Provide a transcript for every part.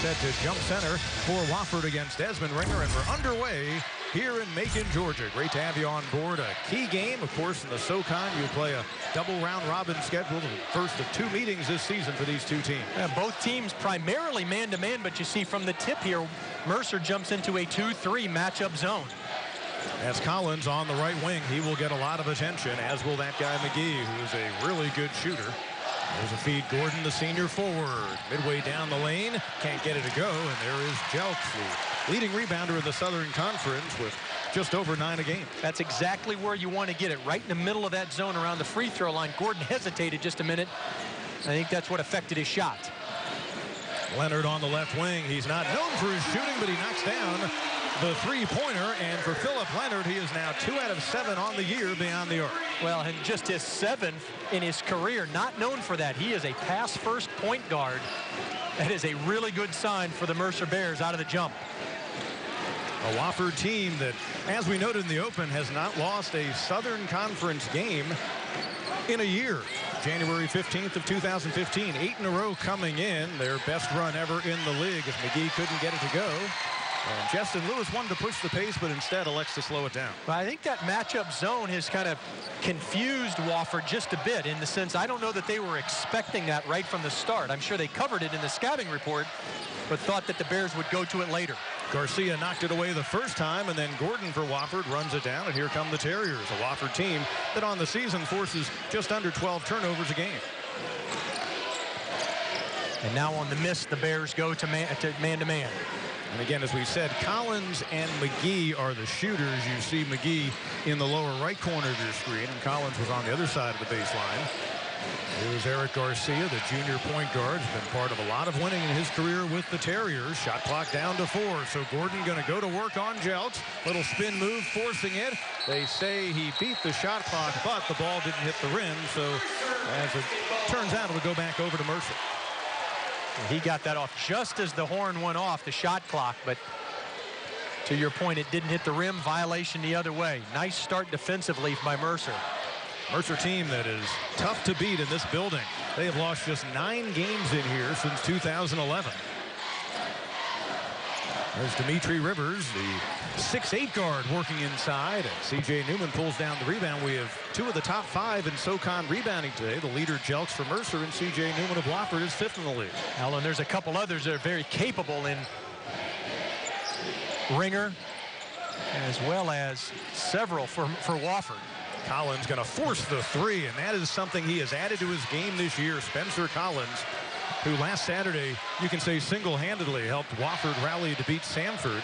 set to jump center for Wofford against Desmond Ringer, and we're underway here in Macon, Georgia. Great to have you on board. A key game, of course, in the SoCon. You play a double round robin schedule, the first of two meetings this season for these two teams. Yeah, both teams primarily man-to-man, -man, but you see from the tip here, Mercer jumps into a 2-3 matchup zone. As Collins on the right wing, he will get a lot of attention, as will that guy Magee, who is a really good shooter. There's a feed. Gordon, the senior forward. Midway down the lane. Can't get it to go. And there is Jelks, the leading rebounder of the Southern Conference with just over nine a game. That's exactly where you want to get it, right in the middle of that zone around the free throw line. Gordon hesitated just a minute. I think that's what affected his shot. Leonard on the left wing. He's not known for his shooting, but he knocks down the three-pointer. And for Philip Leonard, he is now two out of seven on the year beyond the arc. Well, and just his seventh in his career, not known for that. He is a pass-first point guard. That is a really good sign for the Mercer Bears out of the jump. A Wofford team that, as we noted in the open, has not lost a Southern Conference game in a year. January 15th of 2015, eight in a row coming in, their best run ever in the league as Magee couldn't get it to go. Justin Lewis wanted to push the pace, but instead elects to slow it down. Well, I think that matchup zone has kind of confused Wofford just a bit in the sense I don't know that they were expecting that right from the start. I'm sure they covered it in the scouting report, but thought that the Bears would go to it later. Garcia knocked it away the first time, and then Gordon for Wofford runs it down, and here come the Terriers, a Wofford team that on the season forces just under 12 turnovers a game. And now on the miss, the Bears go to man-to-man. -man, -man. And again, as we said, Collins and Magee are the shooters. You see Magee in the lower right corner of your screen, and Collins was on the other side of the baseline. Here's Eric Garcia, the junior point guard. Has been part of a lot of winning in his career with the Terriers. Shot clock down to four. So Gordon going to go to work on Jelks. Little spin move, forcing it. They say he beat the shot clock, but the ball didn't hit the rim. So as it turns out, it'll go back over to Mercer. He got that off just as the horn went off, the shot clock. But to your point, it didn't hit the rim. Violation the other way. Nice start defensively by Mercer. Mercer team that is tough to beat in this building. They have lost just nine games in here since 2011. There's Demetre Rivers, the 6'8 guard working inside. And C.J. Newman pulls down the rebound. We have two of the top five in SoCon rebounding today. The leader, Jelks for Mercer, and C.J. Newman of Wofford is fifth in the league. Alan, there's a couple others that are very capable in Ringer, as well as several for, for Wofford. Collins going to force the three, and that is something he has added to his game this year. Spencer Collins, who last Saturday, you can say single-handedly helped Wofford rally to beat Samford.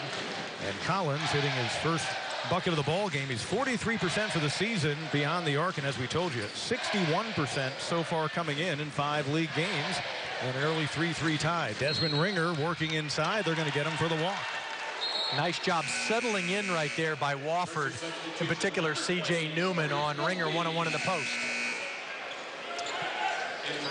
And Collins hitting his first bucket of the ball game. He's 43% for the season beyond the arc, and as we told you, 61% so far coming in in five league games. An early 3-3 tie. Desmond Ringer working inside. They're going to get him for the walk. Nice job settling in right there by Wofford, in particular C.J. Newman on Ringer one-on-one in the post.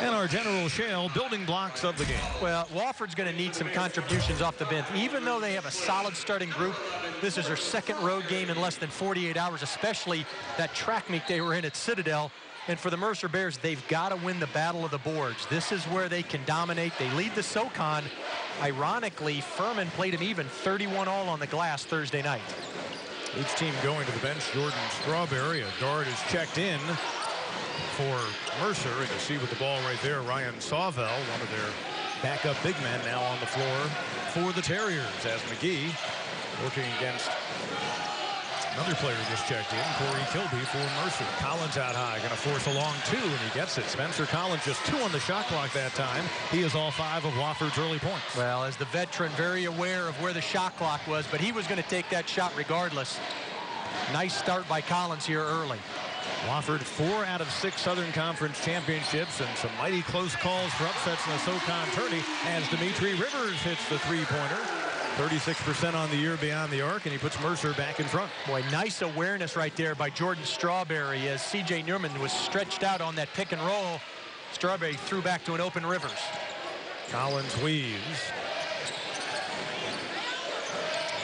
And our General Shale building blocks of the game. Well, Wofford's going to need some contributions off the bench. Even though they have a solid starting group, this is their second road game in less than 48 hours, especially that track meet they were in at Citadel. And for the Mercer Bears, they've got to win the battle of the boards. This is where they can dominate. They lead the SoCon. Ironically, Furman played them even 31 all on the glass Thursday night. Each team going to the bench. Jordan Strawberry, a guard is checked in for Mercer. And you see with the ball right there, Ryan Sawvell, one of their backup big men now on the floor for the Terriers as Magee working against Another player just checked in, Corey Kilby for Mercer. Collins out high, going to force a long two, and he gets it. Spencer Collins just two on the shot clock that time. He is all five of Wofford's early points. Well, as the veteran, very aware of where the shot clock was, but he was going to take that shot regardless. Nice start by Collins here early. Wofford four out of six Southern Conference championships and some mighty close calls for upsets in the SoCon tourney as Demetre Rivers hits the three-pointer. 36% on the year beyond the arc, and he puts Mercer back in front. Boy, nice awareness right there by Jordan Strawberry as C.J. Newman was stretched out on that pick and roll. Strawberry threw back to an open Rivers. Collins weaves.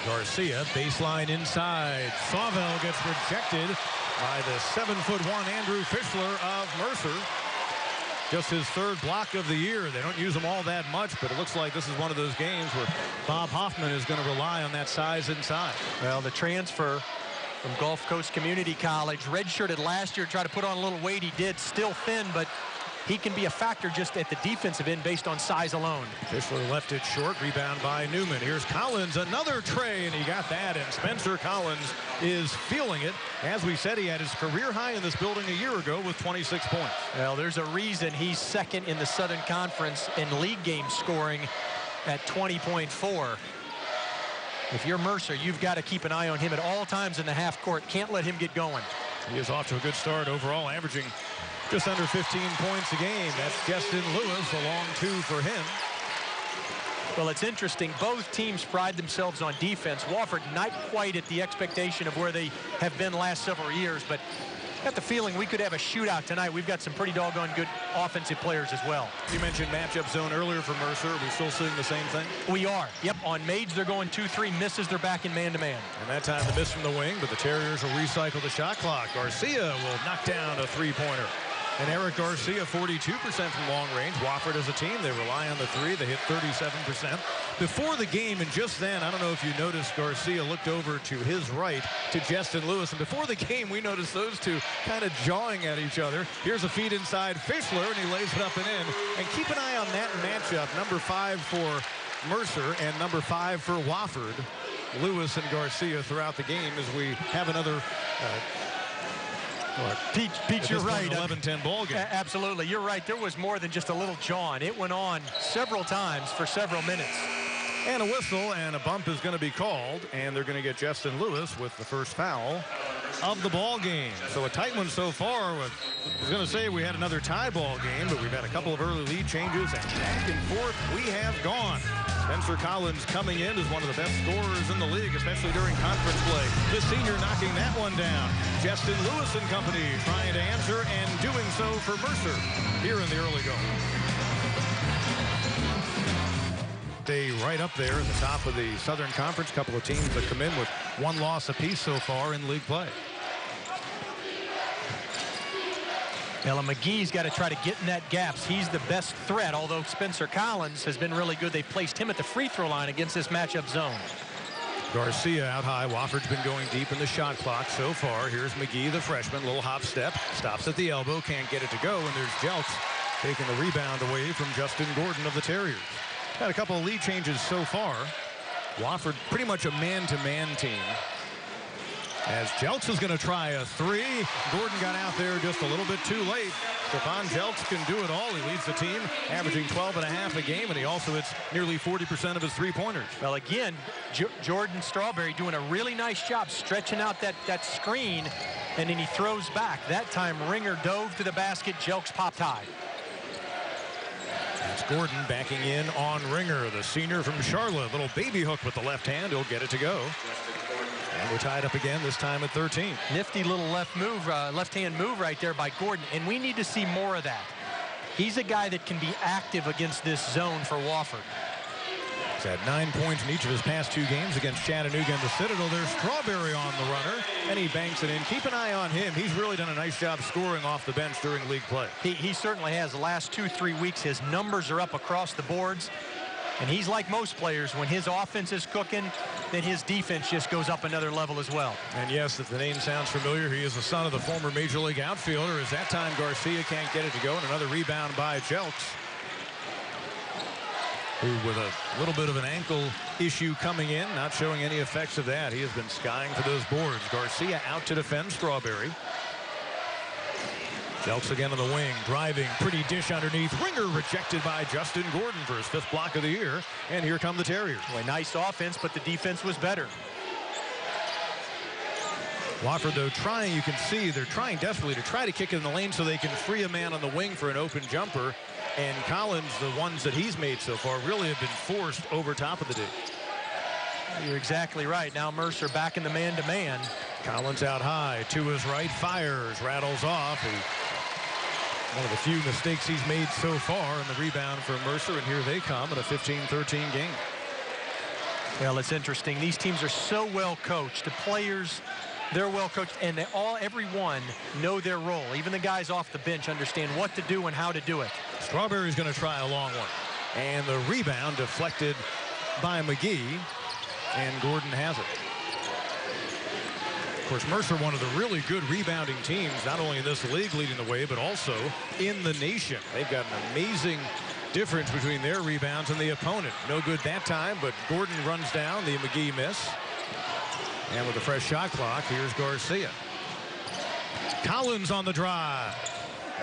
Garcia, baseline inside. Sawvell gets rejected by the seven-foot-one Andrew Fischler of Mercer. just his third block of the year. They don't use him all that much, but it looks like this is one of those games where Bob Hoffman is going to rely on that size inside. Well, the transfer from Gulf Coast Community College, redshirted last year, tried to put on a little weight. He did, still thin, but he can be a factor just at the defensive end based on size alone. Fischler left it short. Rebound by Newman. Here's Collins. Another tray, and he got that. And Spencer Collins is feeling it. As we said, he had his career high in this building a year ago with 26 points. Well, there's a reason he's second in the Southern Conference in league game scoring at 20.4. If you're Mercer, you've got to keep an eye on him at all times in the half court. Can't let him get going. He is off to a good start overall, averaging just under 15 points a game. That's Justin Lewis, a long two for him. Well, it's interesting. Both teams pride themselves on defense. Wofford not quite at the expectation of where they have been last several years, but got the feeling we could have a shootout tonight. We've got some pretty doggone good offensive players as well. You mentioned matchup zone earlier for Mercer. Are we still seeing the same thing? We are. Yep, on Mage, they're going 2-3. Misses, they're back in man-to-man. -man. And that time the miss from the wing, but the Terriers will recycle the shot clock. Garcia will knock down a three-pointer. And Eric Garcia, 42% from long range. Wofford as a team, they rely on the three. They hit 37%. Before the game, and just then, I don't know if you noticed, Garcia looked over to his right to Justin Lewis. And before the game, we noticed those two kind of jawing at each other. Here's a feed inside Fischler, and he lays it up and in. And keep an eye on that matchup. Number five for Mercer and number five for Wofford. Lewis and Garcia throughout the game as we have another uh, well, Pete, Pete you're right. 11-10 ball game. Absolutely. You're right. There was more than just a little jaw. It went on several times for several minutes. And a whistle and a bump is going to be called, and they're going to get Justin Lewis with the first foul of the ball game. So a tight one so far. I was going to say we had another tie ball game, but we've had a couple of early lead changes, and back and forth we have gone. Spencer Collins coming in as one of the best scorers in the league, especially during conference play. The senior knocking that one down. Justin Lewis and company trying to answer and doing so for Mercer here in the early going. They right up there at the top of the Southern Conference. Couple of teams that come in with one loss apiece so far in league play. Ella Magee's got to try to get in that gaps. He's the best threat, although Spencer Collins has been really good. They placed him at the free throw line against this matchup zone. Garcia out high. Wofford's been going deep in the shot clock so far. Here's Magee, the freshman, little hop step, stops at the elbow, can't get it to go, and there's Jelks taking the rebound away from Justin Gordon of the Terriers. Had a couple of lead changes so far. Wofford pretty much a man-to-man -man team. As Jelks is going to try a three. Gordon got out there just a little bit too late. Stephon Jelks can do it all. He leads the team, averaging 12 and a half a game, and he also hits nearly 40% of his three-pointers. Well, again, J Jordan Strawberry doing a really nice job stretching out that, that screen, and then he throws back. That time, Ringer dove to the basket. Jelks popped high. That's Gordon backing in on Ringer, the senior from Charlotte. Little baby hook with the left hand. He'll get it to go. And we're tied up again, this time at 13. Nifty little left move, uh, left-hand move right there by Gordon, and we need to see more of that. He's a guy that can be active against this zone for Wofford. He's had nine points in each of his past two games against Chattanooga and the Citadel. There's Strawberry on the runner, and he banks it in. Keep an eye on him. He's really done a nice job scoring off the bench during league play. He, he certainly has. The last two, three weeks, his numbers are up across the boards. And he's like most players. When his offense is cooking, then his defense just goes up another level as well. And yes, if the name sounds familiar, he is the son of the former Major League outfielder. As that time Garcia can't get it to go, and another rebound by Jelks. Who, with a little bit of an ankle issue coming in, not showing any effects of that. He has been skying for those boards. Garcia out to defend Strawberry. Jelks again on the wing, driving, pretty dish underneath. Ringer rejected by Justin Gordon for his fifth block of the year. And here come the Terriers. Boy, nice offense, but the defense was better. Wofford, though, trying, you can see they're trying desperately to try to kick it in the lane so they can free a man on the wing for an open jumper. And Collins, the ones that he's made so far, really have been forced over top of the D. You're exactly right. Now Mercer back in the man-to-man. -man. Collins out high, to his right, fires, rattles off. He one of the few mistakes he's made so far in the rebound for Mercer, and here they come in a 15-13 game. Well, it's interesting. These teams are so well coached. The players They're well coached, and they all, everyone, know their role. Even the guys off the bench understand what to do and how to do it. Strawberry's going to try a long one. And the rebound deflected by Magee, and Gordon has it. Of course, Mercer, one of the really good rebounding teams, not only in this league leading the way, but also in the nation. They've got an amazing difference between their rebounds and the opponent. No good that time, but Gordon runs down the Magee miss. And with a fresh shot clock, here's Garcia. Collins on the drive.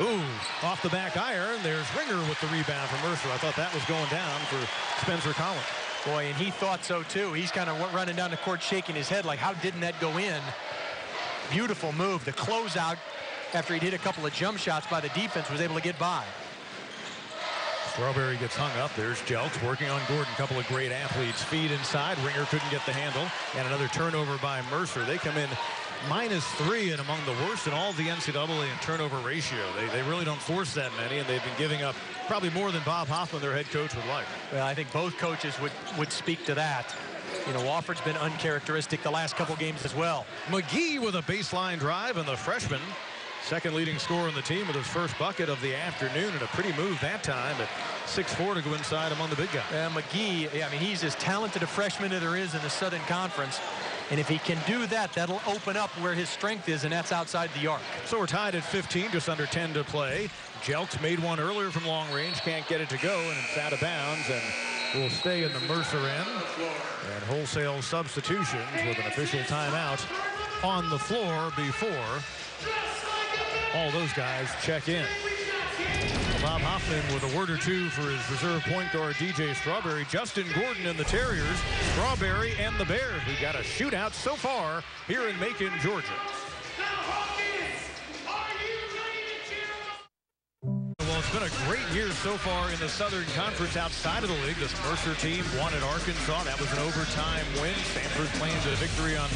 Ooh, off the back iron. There's Ringer with the rebound for Mercer. I thought that was going down for Spencer Collins. Boy, and he thought so too. He's kind of running down the court shaking his head like, how didn't that go in? Beautiful move. The closeout after he'd hit a couple of jump shots by the defense was able to get by. Strawberry gets hung up. There's Jelks working on Gordon. Couple of great athletes. Feed inside. Ringer couldn't get the handle. And another turnover by Mercer. They come in minus three and among the worst in all the NCAA in turnover ratio. They, they really don't force that many, and they've been giving up probably more than Bob Hoffman, their head coach, would like. Well, I think both coaches would, would speak to that. You know, Wofford's been uncharacteristic the last couple games as well. Magee with a baseline drive, and the freshman Second leading scorer on the team with his first bucket of the afternoon and a pretty move that time at 6-4 to go inside among the big guys. Uh, Magee, yeah, I mean, he's as talented a freshman as there is in the Southern Conference. And if he can do that, that'll open up where his strength is, and that's outside the arc. So we're tied at 15, just under 10 to play. Jelks made one earlier from long range, can't get it to go, and it's out of bounds, and will stay in the Mercer end. And wholesale substitutions with an official timeout on the floor before all those guys check in. Hoffman with a word or two for his reserve point guard DJ Strawberry. Justin Gordon and the Terriers. Strawberry and the Bears. We've got a shootout so far here in Macon, Georgia. Well, it's been a great year so far in the Southern Conference outside of the league. This Mercer team won at Arkansas. That was an overtime win. Samford claimed a victory on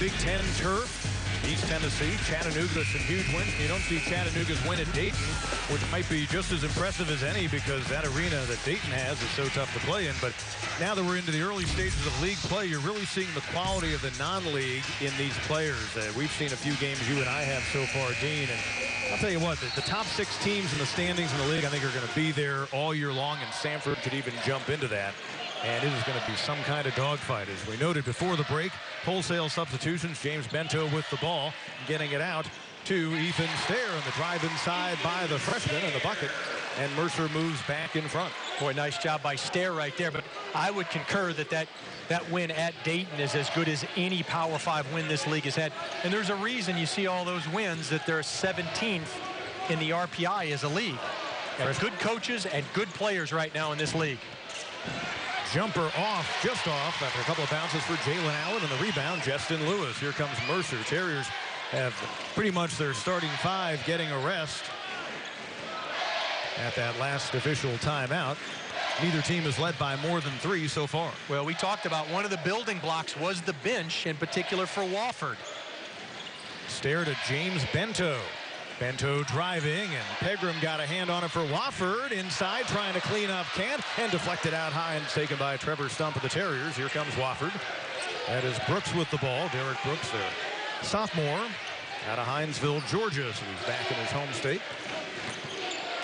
Big Ten turf. East Tennessee, Chattanooga, some huge wins. You don't see Chattanooga's win at Dayton, which might be just as impressive as any because that arena that Dayton has is so tough to play in. But now that we're into the early stages of league play, you're really seeing the quality of the non-league in these players. Uh, we've seen a few games you and I have so far, Dean, and I'll tell you what, the, the, top six teams in the standings in the league, I think, are going to be there all year long, and Samford could even jump into that. And it is going to be some kind of dogfight. As we noted before the break, wholesale substitutions. James Bento with the ball, getting it out to Ethan Stair and the drive inside by the freshman and the bucket. And Mercer moves back in front. Boy, nice job by Stair right there. But I would concur that that, that win at Dayton is as good as any Power 5 win this league has had. And there's a reason you see all those wins that they're 17th in the RPI as a league. There's good coaches and good players right now in this league. Jumper off, just off after a couple of bounces for Jalen Allen and the rebound, Justin Lewis. Here comes Mercer. Terriers have pretty much their starting five getting a rest at that last official timeout. Neither team is led by more than three so far. Well, we talked about one of the building blocks was the bench, in particular for Wofford. Stair to James Bento. Bento driving, and Pegram got a hand on it for Wofford. Inside, trying to clean up Kent, and deflected out high and taken by Trevor Stump of the Terriers. Here comes Wofford. That is Brooks with the ball. Derek Brooks, there. Sophomore out of Hinesville, Georgia, so he's back in his home state.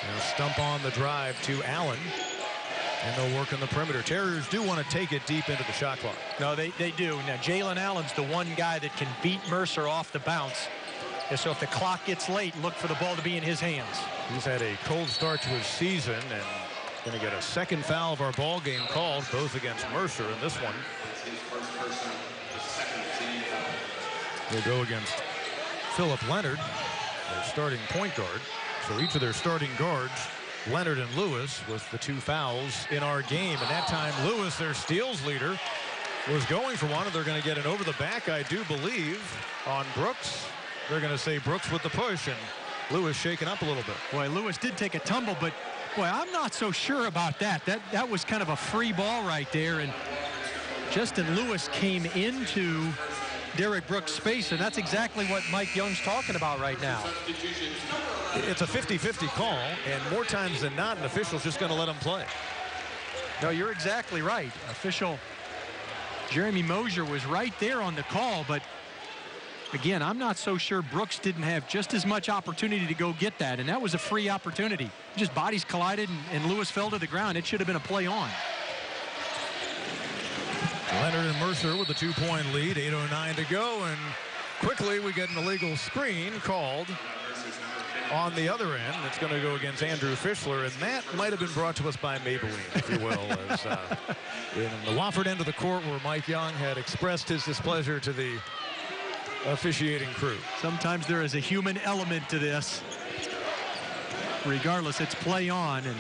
Now Stump on the drive to Allen. And they'll work on the perimeter. Terriers do want to take it deep into the shot clock. No, they, they do. Now, Jalen Allen's the one guy that can beat Mercer off the bounce. So if the clock gets late, look for the ball to be in his hands. He's had a cold start to his season and going to get a second foul of our ball game called, both against Mercer in this one. They'll go against Philip Leonard, their starting point guard. So each of their starting guards, Leonard and Lewis, with the two fouls in our game. And that time, Lewis, their steals leader, was going for one, and they're going to get an over the back, I do believe, on Brooks. They're going to say Brooks with the push and Lewis shaking up a little bit. Boy, Lewis did take a tumble, but boy, I'm not so sure about that. That that was kind of a free ball right there, and Justin Lewis came into Derek Brooks' space, and that's exactly what Mike Young's talking about right now. It's a 50-50 call, and more times than not, an official's just going to let him play. No, you're exactly right. Official Jeremy Mosier was right there on the call, but again, I'm not so sure Brooks didn't have just as much opportunity to go get that, and that was a free opportunity. Just bodies collided, and, and Lewis fell to the ground. It should have been a play on. Leonard and Mercer with a two-point lead, 8.09 to go, and quickly we get an illegal screen called on the other end. It's going to go against Andrew Fischler, and that might have been brought to us by Maybelline, if you will, as uh, in the Wofford end of the court where Mike Young had expressed his displeasure to the officiating crew. Sometimes there is a human element to this. Regardless, it's play on, and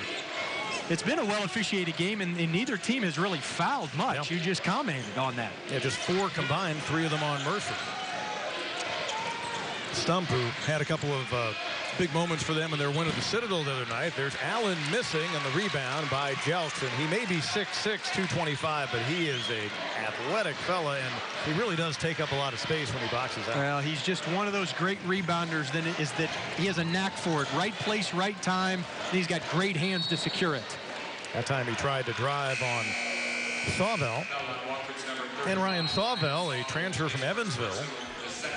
it's been a well-officiated game, and, and, neither team has really fouled much. Yep. You just commented on that. Yeah, just four combined, three of them on Mercer. Stump, who had a couple of uh, big moments for them in their win at the Citadel the other night. There's Allen missing on the rebound by Jelks, and he may be 6'6", 225, but he is a athletic fella, and he really does take up a lot of space when he boxes out. Well, he's just one of those great rebounders then is that he has a knack for it. Right place, right time, and he's got great hands to secure it. That time he tried to drive on Sawvell. And Ryan Sawvell, a transfer from Evansville,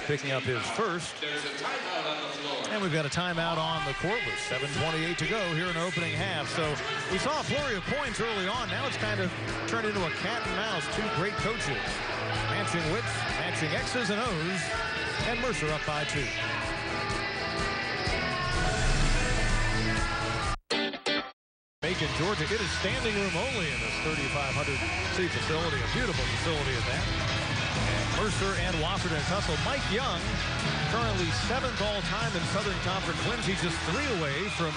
picking up his first. And we've got a timeout on the court with 7.28 to go here in the opening half. So we saw a flurry of points early on. Now it's kind of turned into a cat and mouse. Two great coaches. Matching widths, matching X's and O's. And Mercer up by two. Macon, Georgia. It is standing room only in this 3,500 seat facility. A beautiful facility at that. Mercer and Wofford and tussle. Mike Young, currently seventh all-time in Southern Conference wins. He's just three away from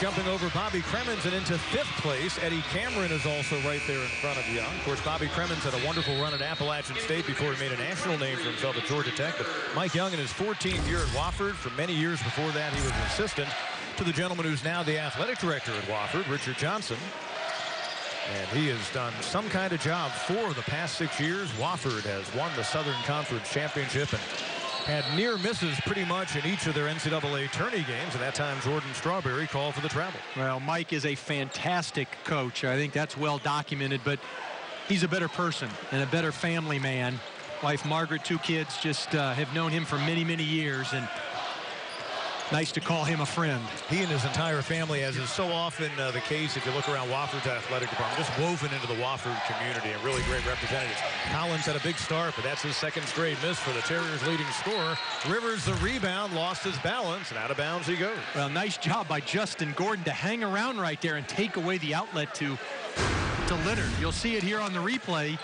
jumping over Bobby Cremins and into fifth place. Eddie Cameron is also right there in front of Young. Of course, Bobby Cremins had a wonderful run at Appalachian State before he made a national name for himself at Georgia Tech. But Mike Young in his 14th year at Wofford. For many years before that, he was an assistant to the gentleman who's now the athletic director at Wofford, Richard Johnson. And he has done some kind of job for the past six years. Wofford has won the Southern Conference Championship and had near misses pretty much in each of their NCAA tourney games. At that time, Jordan Strawberry called for the travel. Well, Mike is a fantastic coach. I think that's well documented, but he's a better person and a better family man. Wife Margaret, two kids, just uh, have known him for many, many years. And nice to call him a friend. He and his entire family, as is so often uh, the case if you look around Wofford's athletic department, just woven into the Wofford community and really great representatives. Collins had a big start, but that's his second straight miss for the Terriers' leading scorer. Rivers, the rebound, lost his balance, and out of bounds he goes. Well, nice job by Justin Gordon to hang around right there and take away the outlet to, to Leonard. You'll see it here on the replay.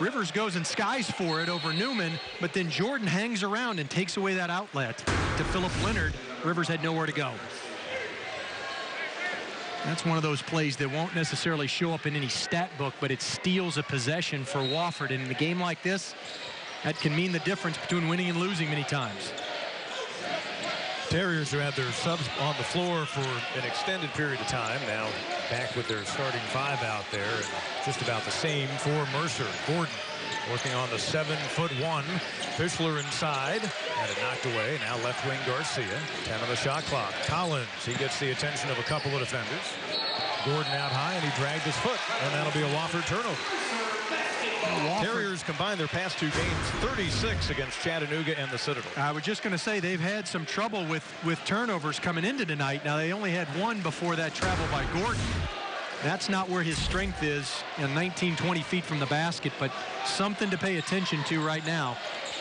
Rivers goes and skies for it over Newman, but then Jordan hangs around and takes away that outlet to Philip Leonard. Rivers had nowhere to go. That's one of those plays that won't necessarily show up in any stat book, but it steals a possession for Wofford. And in a game like this, that can mean the difference between winning and losing many times. Terriers who had their subs on the floor for an extended period of time now back with their starting five out there and just about the same for Mercer. Gordon working on the seven foot one. Fischler inside. Had it knocked away. Now left wing Garcia. 10 on the shot clock. Collins, he gets the attention of a couple of defenders. Gordon out high and he dragged his foot. And that'll be a Wofford turnover. Terriers combined their past two games 36 against Chattanooga and the Citadel. I was just going to say they've had some trouble with with turnovers coming into tonight. Now they only had one before that travel by Gordon. That's not where his strength is in 19, 20 feet from the basket, but something to pay attention to right now.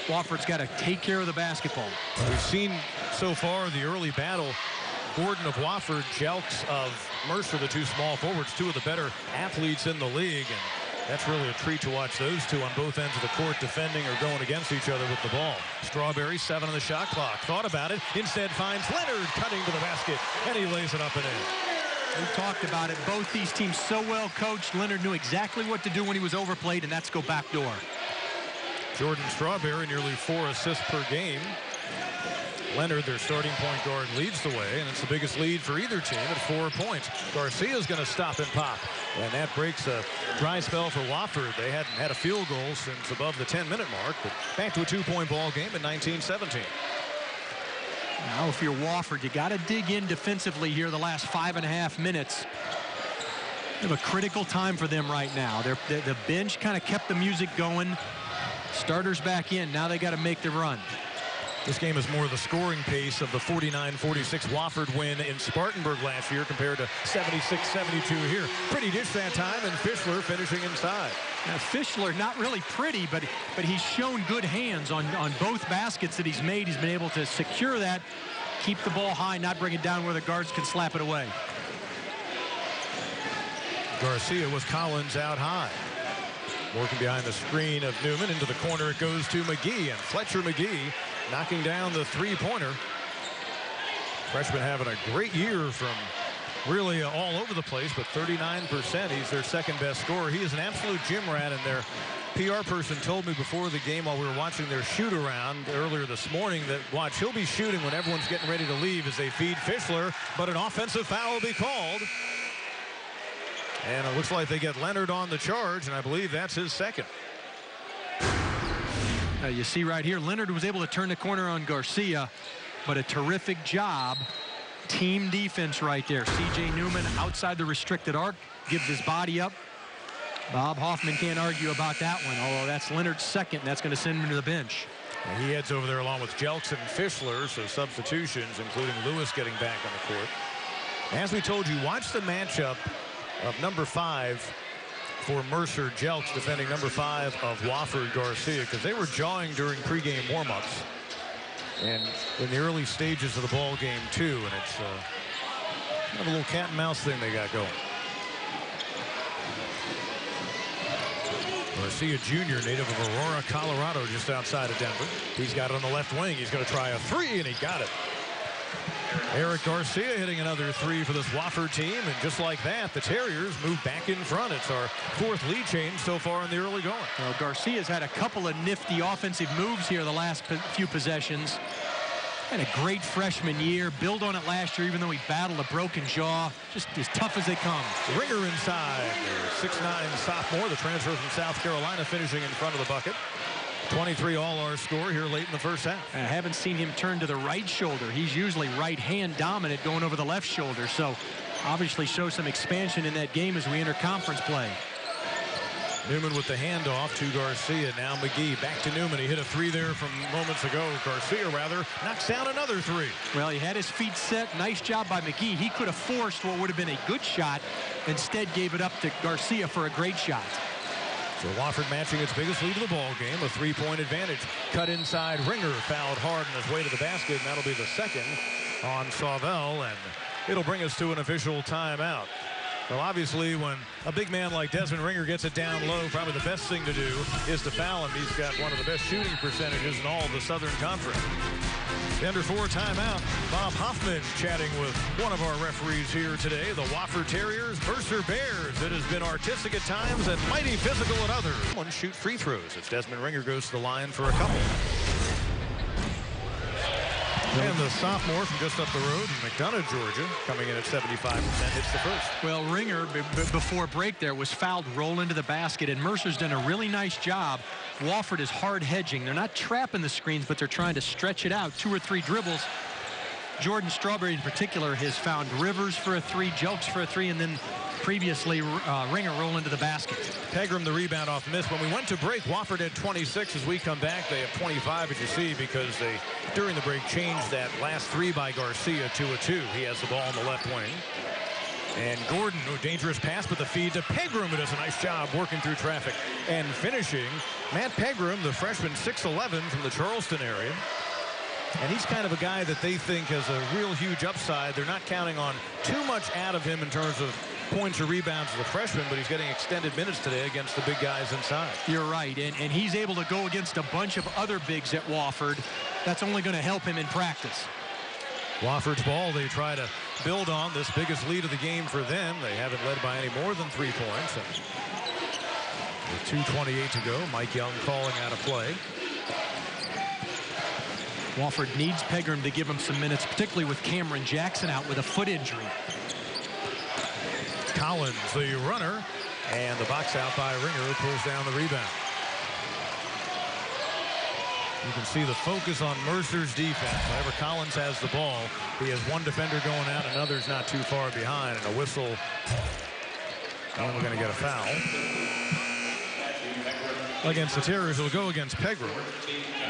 Wofford's got to take care of the basketball. We've seen so far the early battle. Gordon of Wofford, Jelks of Mercer, the two small forwards, two of the better athletes in the league. And that's really a treat to watch those two on both ends of the court defending or going against each other with the ball. Strawberry, seven on the shot clock. Thought about it. Instead finds Leonard cutting to the basket, and he lays it up and in. We talked about it. Both these teams so well coached. Leonard knew exactly what to do when he was overplayed, and that's go backdoor. Jordan Strawberry, nearly four assists per game. Leonard, their starting point guard, leads the way, and it's the biggest lead for either team at four points. Garcia's going to stop and pop, and that breaks a dry spell for Wofford. They hadn't had a field goal since above the 10-minute mark, but back to a two-point ball game in 1917. Now, if you're Wofford, you got to dig in defensively here the last five and a half minutes. Have a critical time for them right now. They're, the bench kind of kept the music going. Starters back in. Now they got to make the run. This game is more the scoring pace of the 49-46 Wofford win in Spartanburg last year compared to 76-72 here. Pretty dish that time, and Fischler finishing inside. Now, Fischler, not really pretty, but but he's shown good hands on, on both baskets that he's made. He's been able to secure that, keep the ball high, not bring it down where the guards can slap it away. Garcia with Collins out high. Working behind the screen of Newman. Into the corner it goes to Magee. And Fletcher McGee knocking down the three-pointer. Freshman having a great year from really all over the place, but 39%. He's their second best scorer. He is an absolute gym rat, and their PR person told me before the game while we were watching their shoot around earlier this morning that watch, he'll be shooting when everyone's getting ready to leave as they feed Fischler, but an offensive foul will be called. And it looks like they get Leonard on the charge, and I believe that's his second. Uh, you see right here, Leonard was able to turn the corner on Garcia, but a terrific job. Team defense right there. C.J. Newman outside the restricted arc, gives his body up. Bob Hoffman can't argue about that one, although that's Leonard's second, and that's going to send him to the bench. And he heads over there along with Jelks and Fischler, so substitutions, including Lewis getting back on the court. As we told you, watch the matchup of number five for Mercer Jelks defending number five of Wofford Garcia because they were jawing during pregame warmups and in the early stages of the ball game too and it's uh, kind of a little cat and mouse thing they got going. Garcia Jr., native of Aurora, Colorado, just outside of Denver. He's got it on the left wing. He's going to try a three, and he got it. Eric Garcia hitting another three for this Wofford team. And just like that, the Terriers move back in front. It's our fourth lead change so far in the early going. Well, Garcia's had a couple of nifty offensive moves here the last few possessions. Had a great freshman year. Build on it last year, even though he battled a broken jaw. Just as tough as they come. Ringer inside. 6'9 sophomore, the transfer from South Carolina, finishing in front of the bucket. 23 all-our score here late in the first half. I haven't seen him turn to the right shoulder. He's usually right hand dominant going over the left shoulder. So obviously show some expansion in that game as we enter conference play. Newman with the handoff to Garcia. Now Magee back to Newman. He hit a three there from moments ago. Garcia, rather, knocks down another three. Well, he had his feet set. Nice job by Magee. He could have forced what would have been a good shot. Instead, gave it up to Garcia for a great shot. So Wofford matching its biggest lead of the ball game, a three-point advantage. Cut inside, Ringer fouled hard on his way to the basket, and that'll be the second on Sawvell, and it'll bring us to an official timeout. Well, obviously, when a big man like Desmond Ringer gets it down low, probably the best thing to do is to foul him. He's got one of the best shooting percentages in all of the Southern Conference. Under four timeout. Bob Hoffman chatting with one of our referees here today. The Wofford Terriers, Mercer Bears. It has been artistic at times and mighty physical at others. One shoot free throws as Desmond Ringer goes to the line for a couple. And the sophomore from just up the road McDonough, Georgia, coming in at 75%, hits the first. Well, Ringer, before break there, was fouled, roll into the basket, and Mercer's done a really nice job. Wofford is hard hedging. They're not trapping the screens, but they're trying to stretch it out. Two or three dribbles. Jordan Strawberry in particular has found Rivers for a three, Jelks for a three, and then previously uh, Ringer roll into the basket. Pegram the rebound off miss. When we went to break, Wofford had 26. As we come back, they have 25, as you see, because they, during the break, changed that last three by Garcia to a two. He has the ball on the left wing. And Gordon, a dangerous pass, but the feed to Pegram, who does a nice job working through traffic and finishing. Matt Pegram, the freshman, 6'11 from the Charleston area. And he's kind of a guy that they think has a real huge upside. They're not counting on too much out of him in terms of points or rebounds as a freshman, but he's getting extended minutes today against the big guys inside. You're right, and, and he's able to go against a bunch of other bigs at Wofford. That's only going to help him in practice. Wofford's ball, they try to build on this biggest lead of the game for them. They haven't led by any more than three points. And with 2.28 to go, Mike Young calling out a play. Wofford needs Pegram to give him some minutes, particularly with Cameron Jackson out with a foot injury. Collins, the runner, and the box out by Ringer, pulls down the rebound. You can see the focus on Mercer's defense. Whenever Collins has the ball, he has one defender going out, another's not too far behind, and a whistle. And we're going to get a foul. against the Terriers. He'll go against Pegram.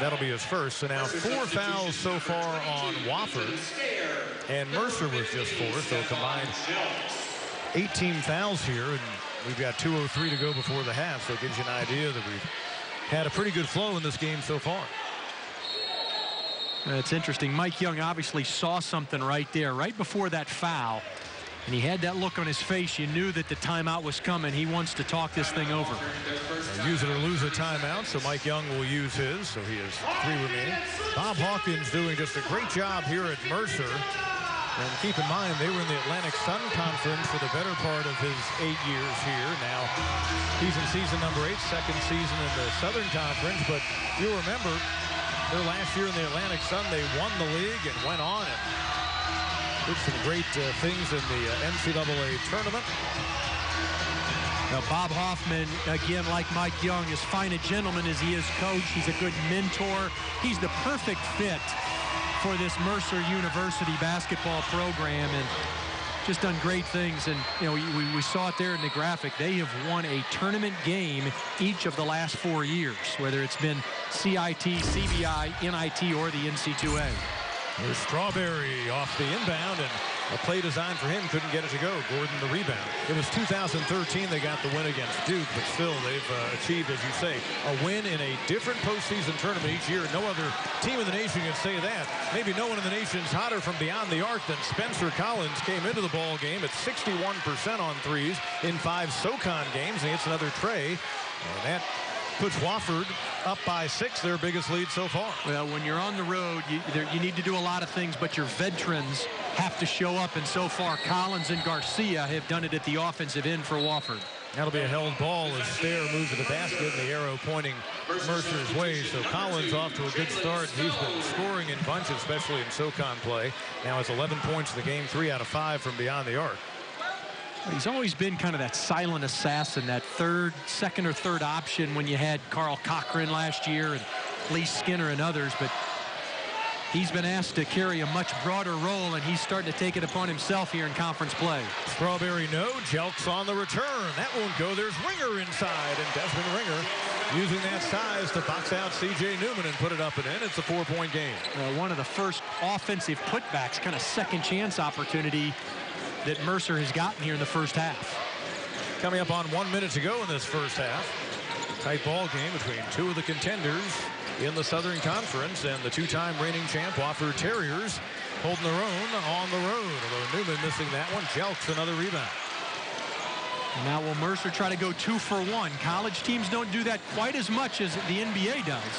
That'll be his first. So now four fouls so far on Wofford. And Mercer was just four, so combined 18 fouls here. And we've got 2.03 to go before the half, so it gives you an idea that we've had a pretty good flow in this game so far. It's interesting. Mike Young obviously saw something right there, right before that foul. And he had that look on his face. You knew that the timeout was coming. He wants to talk this thing over. Use it or lose a timeout, so Mike Young will use his. So he has three remaining. Bob Hawkins doing just a great job here at Mercer. And keep in mind, they were in the Atlantic Sun Conference for the better part of his eight years here. Now, he's in season number eight, second season in the Southern Conference. But you'll remember, their last year in the Atlantic Sun, they won the league and went on and did some great uh, things in the uh, NCAA tournament. Now, Bob Hoffman, again, like Mike Young, as fine a gentleman as he is coach, he's a good mentor. He's the perfect fit for this Mercer University basketball program and just done great things. And, you know, we, we saw it there in the graphic. They have won a tournament game each of the last four years, whether it's been CIT, CBI, NIT, or the NC2A. Here's Strawberry off the inbound, and a play designed for him couldn't get it to go. Gordon the rebound. It was 2013 they got the win against Duke, but still they've uh, achieved, as you say, a win in a different postseason tournament each year. No other team in the nation can say that. Maybe no one in the nation's hotter from beyond the arc than Spencer Collins came into the ball game at 61% on threes in five SoCon games, and it's another tray. And that puts Wofford up by six, their biggest lead so far. Well, when you're on the road, you, you need to do a lot of things, but your veterans have to show up, and so far Collins and Garcia have done it at the offensive end for Wofford. That'll be a held ball as Stair moves to the basket and the arrow pointing Mercer's way. So Collins off to a good start. He's been scoring in bunches, especially in SoCon play. Now it's 11 points in the game, three out of five from beyond the arc. He's always been kind of that silent assassin, that third, second or third option when you had Karl Cochran last year and Lee Skinner and others, but he's been asked to carry a much broader role, and he's starting to take it upon himself here in conference play. Strawberry no, Jelks on the return. That won't go. There's Ringer inside, and Desmond Ringer using that size to box out C.J. Newman and put it up and in. It's a four-point game. Uh, one of the first offensive putbacks, kind of second chance opportunity that Mercer has gotten here in the first half. Coming up on one minute to go in this first half. Tight ball game between two of the contenders in the Southern Conference and the two-time reigning champ Wofford Terriers holding their own on the road. Although Newman missing that one. Jelks another rebound. Now will Mercer try to go two for one? College teams don't do that quite as much as the NBA does.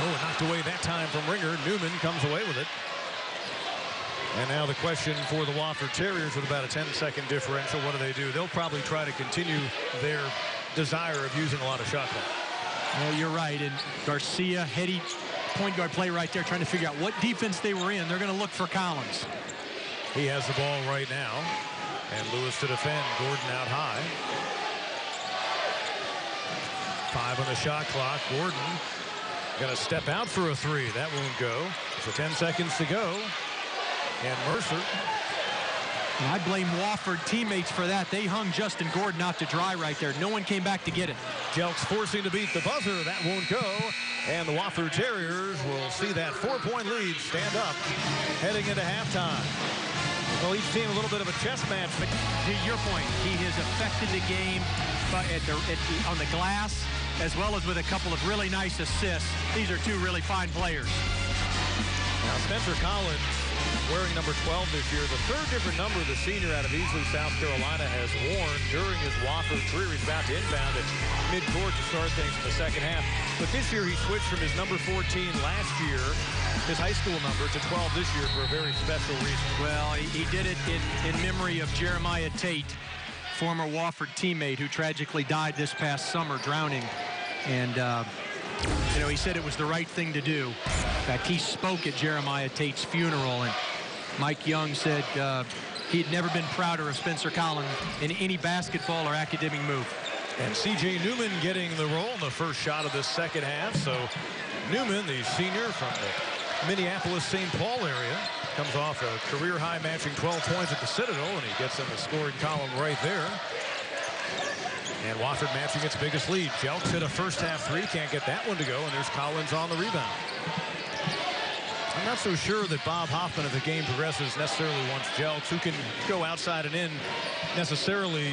Oh, knocked away that time from Ringer. Newman comes away with it. And now the question for the Wofford Terriers with about a 10-second differential. What do they do? They'll probably try to continue their desire of using a lot of shot clock. Well, you're right. And Garcia, heady point guard play right there, trying to figure out what defense they were in. They're going to look for Collins. He has the ball right now. And Lewis to defend. Gordon out high. Five on the shot clock. Gordon going to step out for a three. That won't go. So 10 seconds to go. And Mercer. And I blame Wofford teammates for that. They hung Justin Gordon out to dry right there. No one came back to get it. Jelks forcing to beat the buzzer. That won't go. And the Wofford Terriers will see that four-point lead stand up heading into halftime. Well, each team a little bit of a chess match. But To your point, he has affected the game at the, at the, on the glass as well as with a couple of really nice assists. These are two really fine players. Now, Spencer Collins wearing number 12 this year. The third different number the senior out of Easley, South Carolina has worn during his Wofford career. He's about to inbound at midcourt to start things in the second half. But this year he switched from his number 14 last year, his high school number, to 12 this year for a very special reason. Well, he, he did it in, in memory of Jeremiah Tate, former Wofford teammate who tragically died this past summer drowning. And uh, you know, he said it was the right thing to do. In fact, he spoke at Jeremiah Tate's funeral, and Mike Young said uh, he'd never been prouder of Spencer Collins in any basketball or academic move. And C.J. Newman getting the roll in the first shot of this second half. So Newman, the senior from the Minneapolis-St. Paul area, comes off a career-high matching 12 points at the Citadel, and he gets in the scoring column right there. And Wofford matching its biggest lead. Jelks hit a first half three, can't get that one to go, and there's Collins on the rebound. I'm not so sure that Bob Hoffman, as the game progresses, necessarily wants Jelks, who can go outside and in, necessarily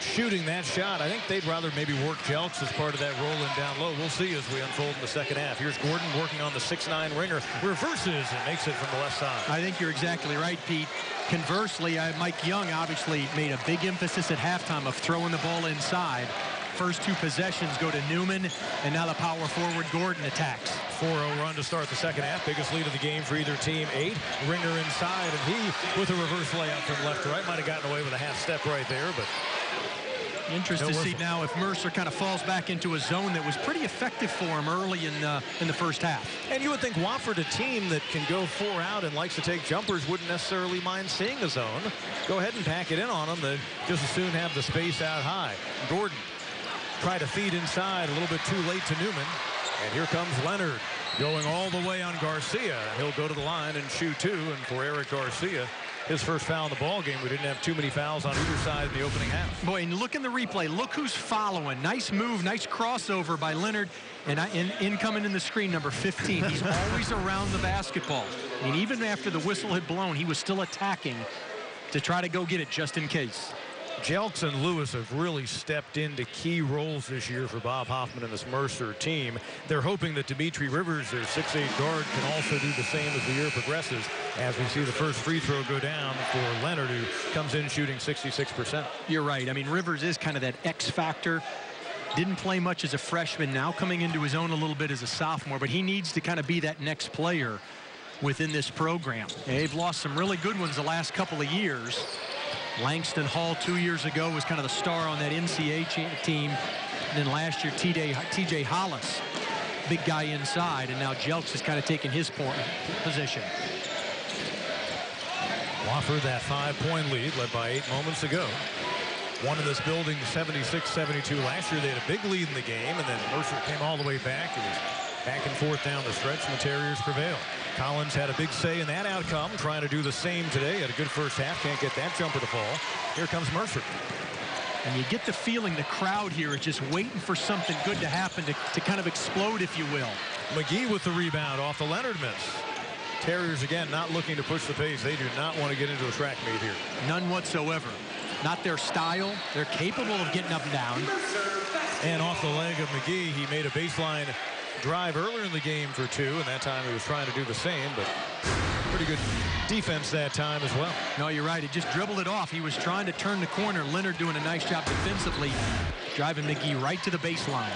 shooting that shot. I think they'd rather maybe work Jelks as part of that rolling down low. We'll see as we unfold in the second half. Here's Gordon working on the 6'9 Ringer. Reverses and makes it from the left side. I think you're exactly right, Pete. Conversely, uh, Mike Young obviously made a big emphasis at halftime of throwing the ball inside. First two possessions go to Newman, and now the power forward Gordon attacks. 4-0 run to start the second half. Biggest lead of the game for either team. Eight. Ringer inside, and he, with a reverse layup from left to right, might have gotten away with a half step right there, but Interesting no to see now if Mercer kind of falls back into a zone that was pretty effective for him early in uh, in the first half. And you would think Wofford, a team that can go four out and likes to take jumpers, wouldn't necessarily mind seeing a zone. Go ahead and pack it in on them. They just as soon have the space out high. Gordon try to feed inside a little bit too late to Newman. And here comes Leonard going all the way on Garcia. He'll go to the line and shoot two. And for Eric Garcia, his first foul in the ball game. We didn't have too many fouls on either side in the opening half. Boy, and look in the replay. Look who's following. Nice move, nice crossover by Leonard. And in, incoming in the screen, number 15. He's always around the basketball. And even after the whistle had blown, he was still attacking to try to go get it just in case. Jelks and Lewis have really stepped into key roles this year for Bob Hoffman and this Mercer team. They're hoping that Demetre Rivers, their 6'8 guard, can also do the same as the year progresses as we see the first free throw go down for Leonard, who comes in shooting 66%. You're right. I mean, Rivers is kind of that X factor. Didn't play much as a freshman, now coming into his own a little bit as a sophomore, but he needs to kind of be that next player within this program. they've lost some really good ones the last couple of years. Langston Hall two years ago was kind of the star on that NCAA team. And then last year, TJ Hollis, big guy inside. And now Jelks has kind of taken his point, position. Wofford that five-point lead led by eight moments ago. One in this building 76-72 last year. They had a big lead in the game, and then Mercer came all the way back. It was back and forth down the stretch, and the Terriers prevailed. Collins had a big say in that outcome, trying to do the same today. Had a good first half, can't get that jumper to fall. Here comes Mercer. And you get the feeling the crowd here is just waiting for something good to happen to, to kind of explode, if you will. Magee with the rebound off the Leonard miss. Terriers, again, not looking to push the pace. They do not want to get into a track meet here. None whatsoever. Not their style. They're capable of getting up and down. And off the leg of Magee, he made a baseline drive earlier in the game for two, and that time he was trying to do the same, but pretty good defense that time as well. No, you're right. He just dribbled it off. He was trying to turn the corner. Leonard doing a nice job defensively, driving Magee right to the baseline.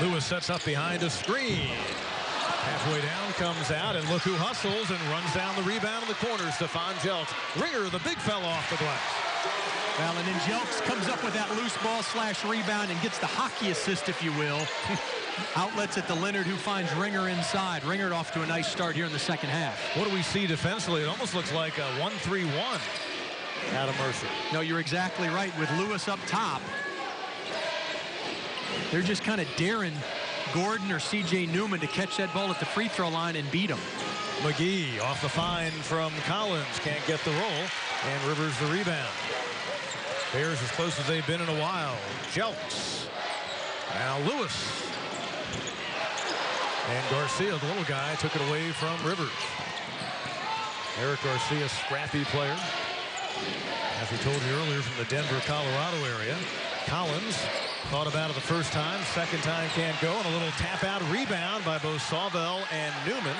Lewis sets up behind a screen. Halfway down, comes out, and look who hustles and runs down the rebound in the corner. Stephon Jelks. Ringer, the big fella off the glass. Well, and then Jelks comes up with that loose ball slash rebound and gets the hockey assist, if you will. Outlets at the Leonard who finds Ringer inside. Ringer off to a nice start here in the second half. What do we see defensively? It almost looks like a 1-3-1 Adam Mercer. No, you're exactly right. With Lewis up top, they're just kind of daring Gordon or C.J. Newman to catch that ball at the free throw line and beat him. Magee off the fine from Collins. Can't get the roll. And Rivers the rebound. Bears as close as they've been in a while. Jelks. Now Lewis and Garcia, the little guy, took it away from Rivers. Eric Garcia, scrappy player. As we told you earlier from the Denver, Colorado area. Collins thought about it the first time. Second time can't go. And a little tap out rebound by both Sawvell and Newman.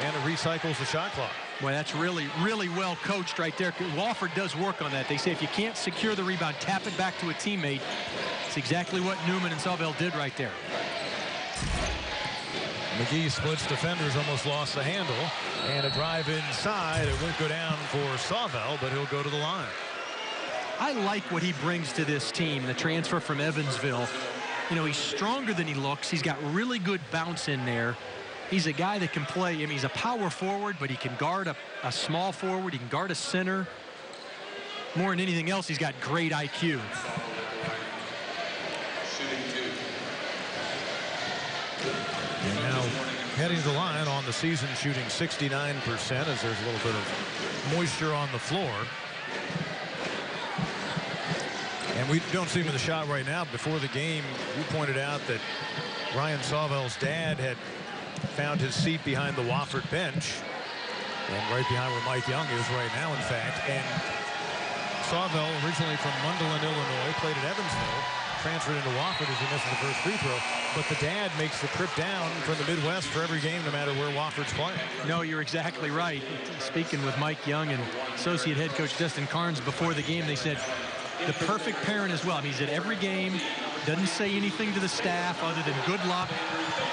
And it recycles the shot clock. Well, that's really, really well coached right there. Wofford does work on that. They say if you can't secure the rebound, tap it back to a teammate. It's exactly what Newman and Sawvell did right there. Magee splits defenders, almost lost the handle. And a drive inside. It won't go down for Sawvell, but he'll go to the line. I like what he brings to this team, the transfer from Evansville. You know, he's stronger than he looks. He's got really good bounce in there. He's a guy that can play. I mean, he's a power forward, but he can guard a, a small forward. He can guard a center. More than anything else, he's got great IQ. Heading the line on the season shooting 69% as there's a little bit of moisture on the floor. And we don't see him in the shot right now. Before the game, you pointed out that Ryan Sawvell's dad had found his seat behind the Wofford bench. And right behind where Mike Young is right now, in fact. And Sawvell, originally from Mundelein, Illinois, played at Evansville, transferred into Wofford as he misses the first free throw. But the dad makes the trip down from the Midwest for every game, no matter where Wofford's playing. No, you're exactly right. Speaking with Mike Young and associate head coach Dustin Carnes before the game, they said the perfect parent as well. I mean, he's at every game, doesn't say anything to the staff other than good luck,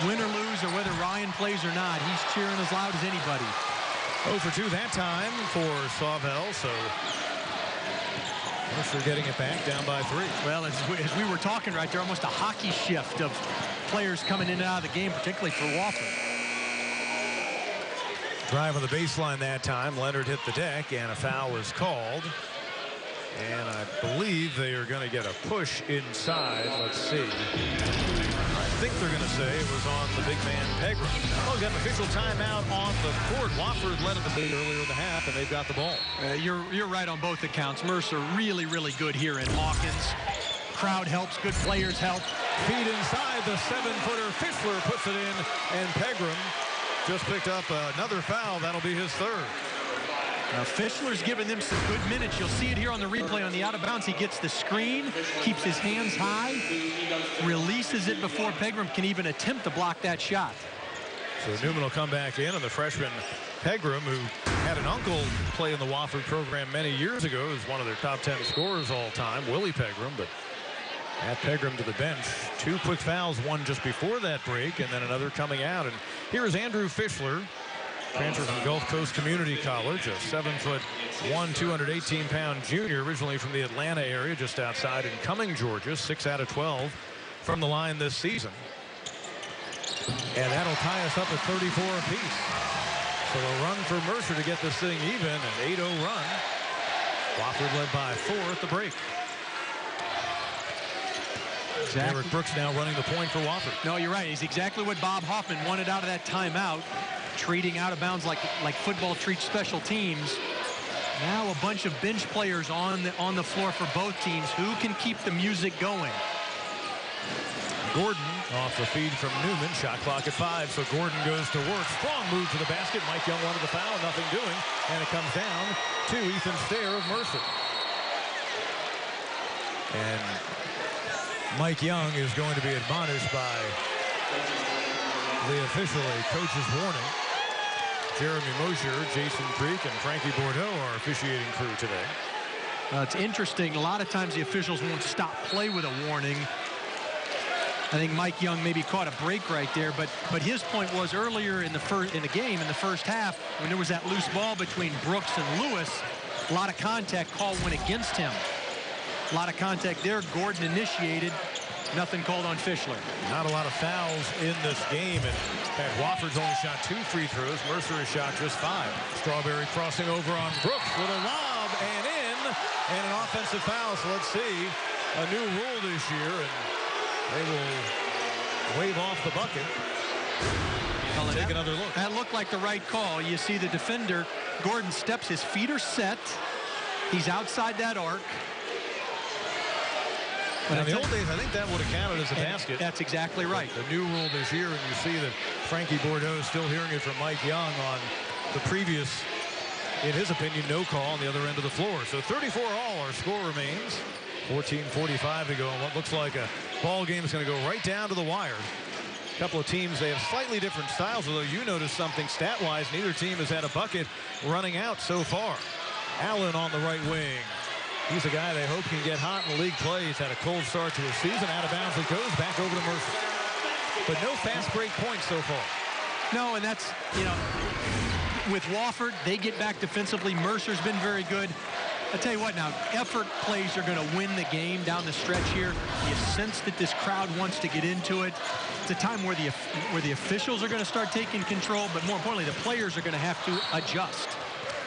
win or lose, or whether Ryan plays or not. He's cheering as loud as anybody. 0 for 2 that time for Sawvell, so Mercer getting it back down by three. Well, as we, as we were talking right there, almost a hockey shift of players coming in and out of the game, particularly for Wofford. Drive on the baseline that time. Leonard hit the deck, and a foul was called. And I believe they are going to get a push inside. Let's see. I think they're going to say it was on the big man Pegram. Oh, we got an official timeout on the court. Wofford led at the lead earlier in the half, and they've got the ball. Uh, you're you're right on both accounts. Mercer really, really good here in Hawkins. Crowd helps. Good players help. Feed inside the seven-footer. Fischler puts it in, and Pegram just picked up another foul. That'll be his third. Now Fischler's giving them some good minutes. You'll see it here on the replay on the out of bounds. He gets the screen, keeps his hands high, releases it before Pegram can even attempt to block that shot. So Newman will come back in, and the freshman Pegram, who had an uncle play in the Wofford program many years ago, is one of their top 10 scorers all time, Willie Pegram, but at Pegram to the bench. Two quick fouls, one just before that break, and then another coming out. And here is Andrew Fischler, transfer from Gulf Coast Community College, a seven-foot, one, 218-pound junior, originally from the Atlanta area, just outside in Cumming, Georgia, six out of 12 from the line this season. And that'll tie us up at 34 apiece. So a run for Mercer to get this thing even, an 8-0 run. Wofford led by four at the break. Exactly. Derek Brooks now running the point for Wofford. No, you're right. He's exactly what Bob Hoffman wanted out of that timeout. Treating out of bounds like, like football treats special teams. Now a bunch of bench players on the, on the floor for both teams. Who can keep the music going? Gordon off the feed from Newman. Shot clock at five, so Gordon goes to work. Strong move to the basket. Mike Young wanted the foul, nothing doing. And it comes down to Ethan Stair of Mercer. And Mike Young is going to be admonished by the official, a coach's warning. Jeremy Mosier, Jason Creek, and Frankie Bordeaux are officiating crew today. Uh, it's interesting. A lot of times the officials won't stop play with a warning. I think Mike Young maybe caught a break right there, but but his point was earlier in the first in the game in the first half when there was that loose ball between Brooks and Lewis, a lot of contact call went against him. A lot of contact there. Gordon initiated. Nothing called on Fischler. Not a lot of fouls in this game. And in fact, Wofford's only shot two free throws. Mercer has shot just five. Strawberry crossing over on Brooks with a lob and in. And an offensive foul. So let's see. A new rule this year. And they will wave off the bucket. Well, take that, another look. That looked like the right call. You see the defender, Gordon steps. His feet are set. He's outside that arc. But in the old days, I think that would have counted as a basket. That's exactly right. The new rule this year, and you see that Frankie Bordeaux is still hearing it from Mike Young on the previous, in his opinion, no call on the other end of the floor. So 34 all, our score remains. 14.45 to go, and what looks like a ball game is going to go right down to the wire. A couple of teams, they have slightly different styles, although you notice something stat-wise. Neither team has had a bucket running out so far. Allen on the right wing. He's a guy they hope can get hot in league play. He's had a cold start to his season. Out of bounds it goes back over to Mercer. But no fast break points so far. No, and that's, you know, with Wofford, they get back defensively. Mercer's been very good. I tell you what now, effort plays are going to win the game down the stretch here. You sense that this crowd wants to get into it. It's a time where the where the officials are going to start taking control, but more importantly, the players are going to have to adjust.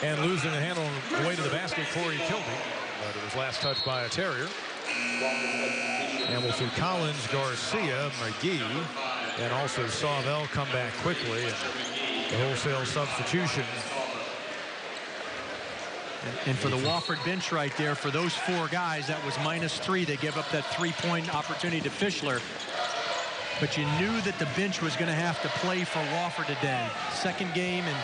And losing the handle on the way to the basket, Corey Kilby. Last touch by a Terrier. And we'll see Collins, Garcia, Magee, and also Sawvell come back quickly. And the wholesale substitution And for the Wofford bench right there, for those four guys, that was minus three. They give up that three-point opportunity to Fischler. But you knew that the bench was going to have to play for Wofford today. Second game in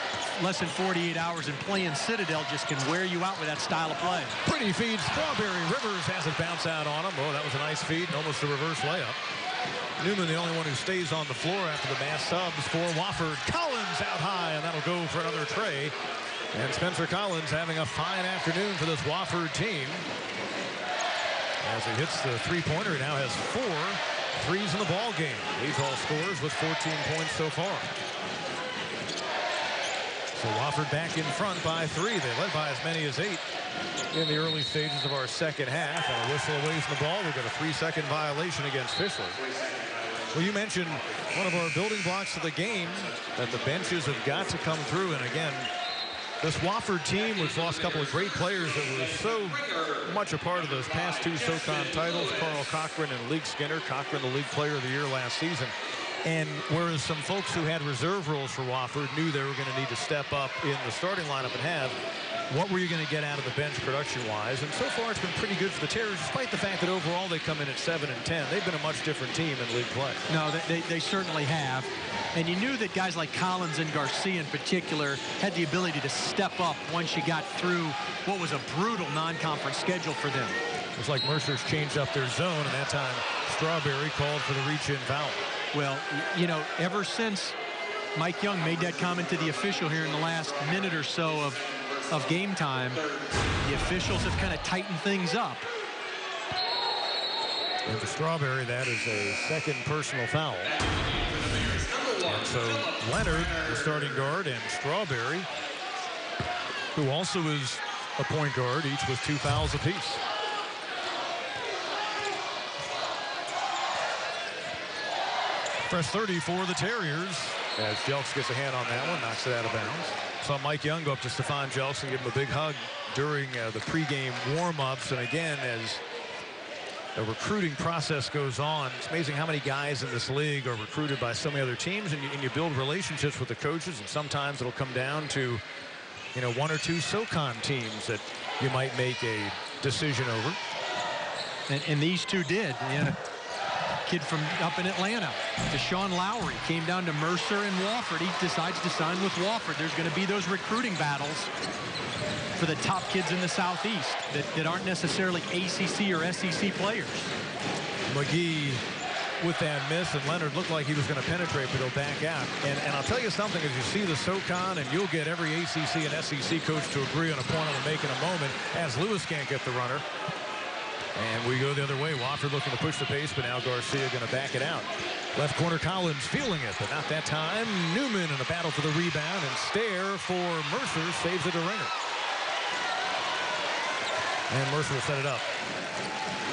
less than 48 hours, and playing Citadel just can wear you out with that style of play. Pretty feed. Strawberry Rivers has it bounce out on him. Oh, that was a nice feed and almost a reverse layup. Newman, the only one who stays on the floor after the mass subs for Wofford. Collins out high, and that'll go for another tray. And Spencer Collins having a fine afternoon for this Wofford team. As he hits the three-pointer, he now has four threes in the ball game. He's all scores with 14 points so far. So Wofford back in front by three. They led by as many as eight in the early stages of our second half. And a whistle away from the ball. We've got a three-second violation against Fischler. Well, you mentioned one of our building blocks of the game that the benches have got to come through. And again, this Wofford team, which lost a couple of great players that were so much a part of those past two SOCON titles, Karl Cochran and Lee Skinner. Cochran, the league player of the year last season. And whereas some folks who had reserve roles for Wofford knew they were going to need to step up in the starting lineup and have, what were you going to get out of the bench production-wise? And so far, it's been pretty good for the Terriers, despite the fact that overall they come in at 7 and 10. They've been a much different team in league play. No, they, they certainly have. And you knew that guys like Collins and Garcia in particular had the ability to step up once you got through what was a brutal non-conference schedule for them. It's like Mercer's changed up their zone, and that time Strawberry called for the reach-in foul. Well, you know, ever since Mike Young made that comment to the official here in the last minute or so of, of game time, the officials have kind of tightened things up. And for Strawberry, that is a second personal foul. And so Leonard, the starting guard, and Strawberry, who also is a point guard, each with two fouls apiece. Fresh 30 for the Terriers. As Jelks gets a hand on that one, knocks it out of bounds. Saw Mike Young go up to Stephon Jelks and give him a big hug during uh, the pregame warm-ups. And again, as the recruiting process goes on. It's amazing how many guys in this league are recruited by so many other teams, and you, and you, build relationships with the coaches, and sometimes it'll come down to, you know, one or two SOCON teams that you might make a decision over. And, and these two did. Yeah kid from up in Atlanta. Deshaun Lowry came down to Mercer and Wofford. He decides to sign with Wofford. There's going to be those recruiting battles for the top kids in the Southeast that, that aren't necessarily ACC or SEC players. Magee with that miss, and Leonard looked like he was going to penetrate, but he'll back out. And, and I'll tell you something, as you see the SOCON, and you'll get every ACC and SEC coach to agree on a point the make in a moment, as Lewis can't get the runner. And we go the other way. Wofford looking to push the pace, but now Garcia going to back it out. Left corner Collins feeling it, but not that time. Newman in a battle for the rebound, and Stair for Mercer saves it to Ringer. And Mercer will set it up.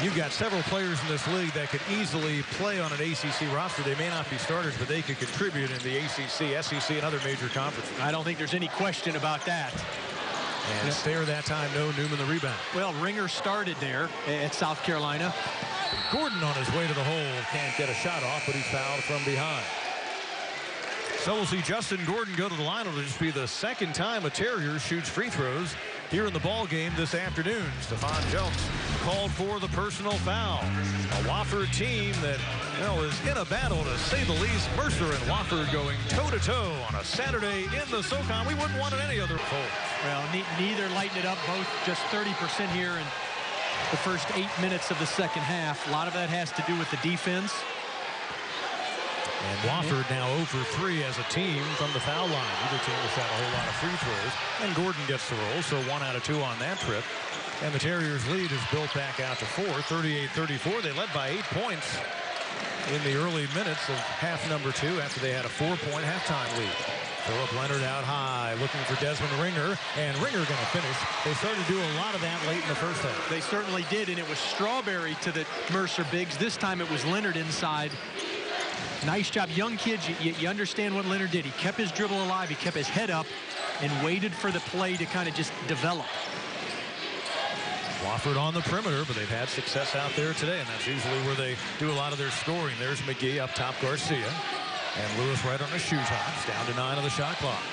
You've got several players in this league that could easily play on an ACC roster. They may not be starters, but they could contribute in the ACC, SEC, and other major conferences. I don't think there's any question about that. And yep. Stair that time, no Newman the rebound. Well, Ringer started there at South Carolina. Gordon on his way to the hole. Can't get a shot off, but he fouled from behind. So we'll see Justin Gordon go to the line. It'll just be the second time a Terrier shoots free throws here in the ball game this afternoon. Stephon Jelks called for the personal foul. A Wofford team that know, is in a battle, to say the least. Mercer and Wofford going toe-to-toe -to -toe on a Saturday in the SOCON. We wouldn't want it any other way. Well, ne neither lighten it up. Both just 30% here in the first eight minutes of the second half. A lot of that has to do with the defense. And Wofford now over 3 as a team from the foul line. Either team has had a whole lot of free throws. And Gordon gets the roll, so one out of two on that trip. And the Terriers' lead is built back out to four, 38-34. They led by eight points in the early minutes of half number two after they had a four-point halftime lead. Philip Leonard out high, looking for Desmond Ringer, and Ringer going to finish. They started to do a lot of that late in the first half. They certainly did, and it was Strawberry to the Mercer Bigs. This time it was Leonard inside Nice job. Young kids, you, you, understand what Leonard did. He kept his dribble alive. He kept his head up and waited for the play to kind of just develop. Wofford on the perimeter, but they've had success out there today, and that's usually where they do a lot of their scoring. There's Magee up top Garcia. And Lewis right on the shoe tops, down to nine of the shot clock.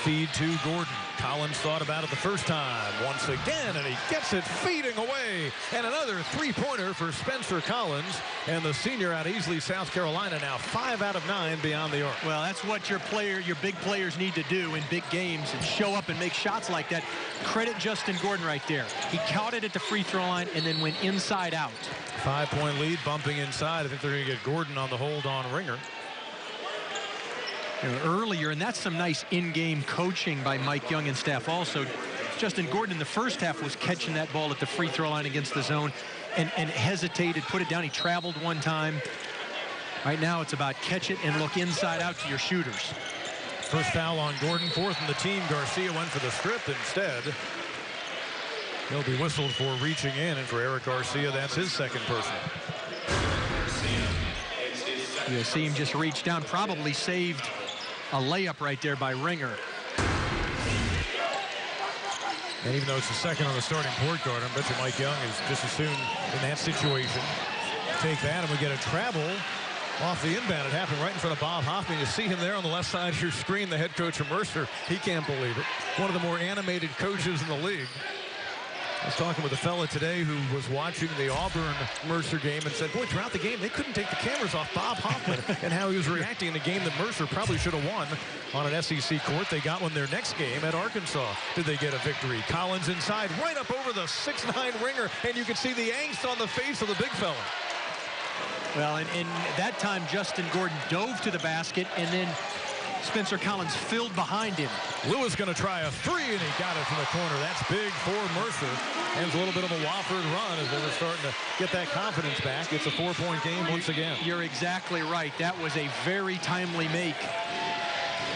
Feed to Gordon. Collins thought about it the first time. Once again, and he gets it feeding away. And another three-pointer for Spencer Collins. And the senior out of Easley, South Carolina, now five out of nine beyond the arc. Well, that's what your player, your big players need to do in big games and show up and make shots like that. Credit Justin Gordon right there. He caught it at the free throw line and then went inside out. Five-point lead, bumping inside. I think they're going to get Gordon on the hold on Ringer earlier, and that's some nice in-game coaching by Mike Young and staff also. Justin Gordon in the first half was catching that ball at the free throw line against the zone and, and hesitated, put it down. He traveled one time. Right now, it's about catch it and look inside out to your shooters. First foul on Gordon, fourth in the team. Garcia went for the strip instead. He'll be whistled for reaching in, and for Eric Garcia, that's his second personal. You'll see him just reach down, probably saved a layup right there by Ringer. And even though it's the second on the starting point guard, I bet you Mike Young is just as soon in that situation. Take that, and we get a travel off the inbound. It happened right in front of Bob Hoffman. You see him there on the left side of your screen, the head coach of Mercer. He can't believe it. One of the more animated coaches in the league. I was talking with a fella today who was watching the Auburn-Mercer game and said, boy, throughout the game, they couldn't take the cameras off Bob Hoffman and how he was reacting in a game that Mercer probably should have won on an SEC court. They got one their next game at Arkansas. Did they get a victory? Collins inside, right up over the 6'9 ringer, and you can see the angst on the face of the big fella. Well, and, and that time, Justin Gordon dove to the basket and then Spencer Collins filled behind him. Lewis going to try a three, and he got it from the corner. That's big for Mercer. Ends a little bit of a Wofford run as they were starting to get that confidence back. It's a four-point game once again. You're exactly right. That was a very timely make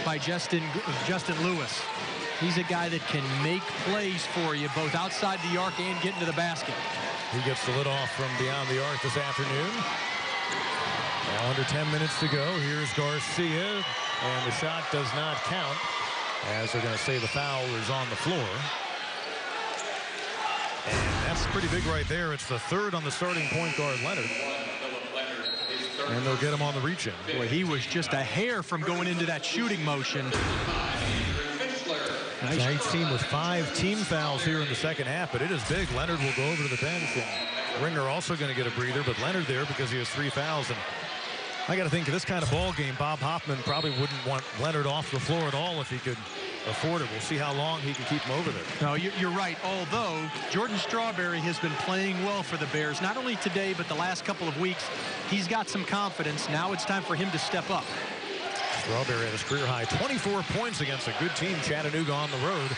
by Justin, Justin Lewis. He's a guy that can make plays for you both outside the arc and get into the basket. He gets the lid off from beyond the arc this afternoon. Now under 10 minutes to go. Here's Garcia. And the shot does not count as they're going to say the foul is on the floor. And that's pretty big right there. It's the third on the starting point guard, Leonard. And they'll get him on the reach in. Boy, he was just a hair from going into that shooting motion. Nice. Tonight's team with five team fouls here in the second half, but it is big. Leonard will go over to the bench, and Ringer also going to get a breather, but Leonard there because he has three fouls, and I got to think of this kind of ball game, Bob Hoffman probably wouldn't want Leonard off the floor at all if he could afford it. We'll see how long he can keep him over there. No, you're right. Although Jordan Strawberry has been playing well for the Bears, not only today, but the last couple of weeks. He's got some confidence. Now it's time for him to step up. Strawberry had his career high 24 points against a good team, Chattanooga on the road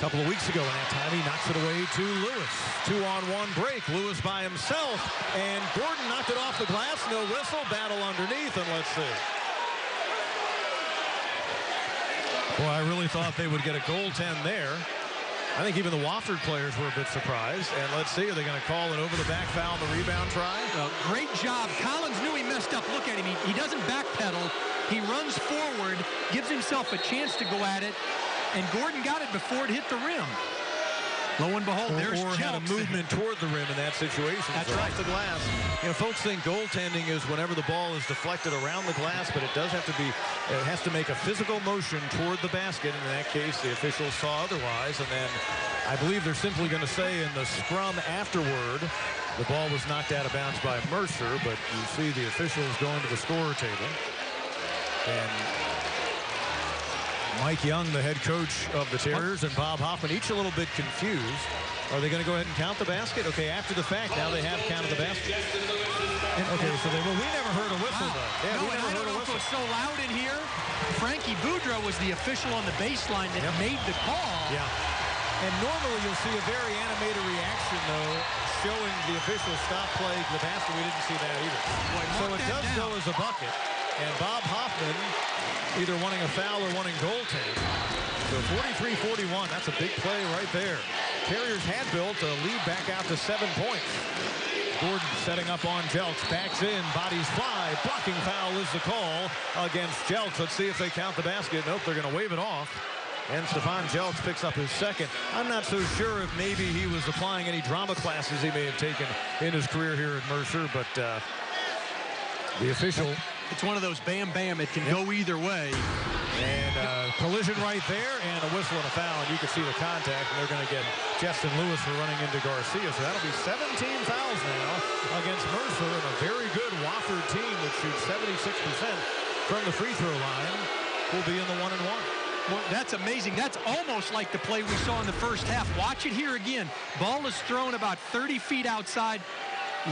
couple of weeks ago, and that time he knocks it away to Lewis. Two on one break. Lewis by himself, and Gordon knocked it off the glass. No whistle. Battle underneath, and let's see. Boy, I really thought they would get a goaltend there. I think even the Wofford players were a bit surprised. And let's see, are they going to call it over the back foul on the rebound try? Well, great job. Collins knew he messed up. Look at him. He, he doesn't backpedal. He runs forward, gives himself a chance to go at it, and Gordon got it before it hit the rim. Lo and behold, or, there's or had a movement toward the rim in that situation. That's so right. the glass. You know, folks think goaltending is whenever the ball is deflected around the glass, but it does have to be, it has to make a physical motion toward the basket. And in that case, the officials saw otherwise. And then I believe they're simply going to say in the scrum afterward, the ball was knocked out of bounds by Mercer, but you see the officials going to the scorer table. And Mike Young, the head coach of the Terriers, and Bob Hoffman, each a little bit confused. Are they going to go ahead and count the basket? Okay, after the fact, now they have counted the basket. Okay, so they, well, we never heard a whistle, wow. though. Yeah, no, we never heard a whistle. It was so loud in here. Frankie Boudreau was the official on the baseline that yep. made the call. Yeah. And normally you'll see a very animated reaction, though, showing the official stop play to the basket. We didn't see that either. Boy, so it does down. go as a bucket. And Bob Hoffman either wanting a foul or wanting goaltending. So 43-41, that's a big play right there. Carriers had built a lead back out to seven points. Gordon setting up on Jelks, backs in, bodies fly, blocking foul is the call against Jelks. Let's see if they count the basket. Nope, they're going to wave it off. And Stephon Jelks picks up his second. I'm not so sure if maybe he was applying any drama classes he may have taken in his career here at Mercer, but uh, the official it's one of those bam, bam. It can yep. go either way. And uh, collision right there, and a whistle and a foul. And you can see the contact, and they're going to get Justin Lewis for running into Garcia. So that'll be 17 fouls now against Mercer, and a very good Wofford team that shoots 76% from the free throw line will be in the one and one. Well, that's amazing. That's almost like the play we saw in the first half. Watch it here again. Ball is thrown about 30 feet outside.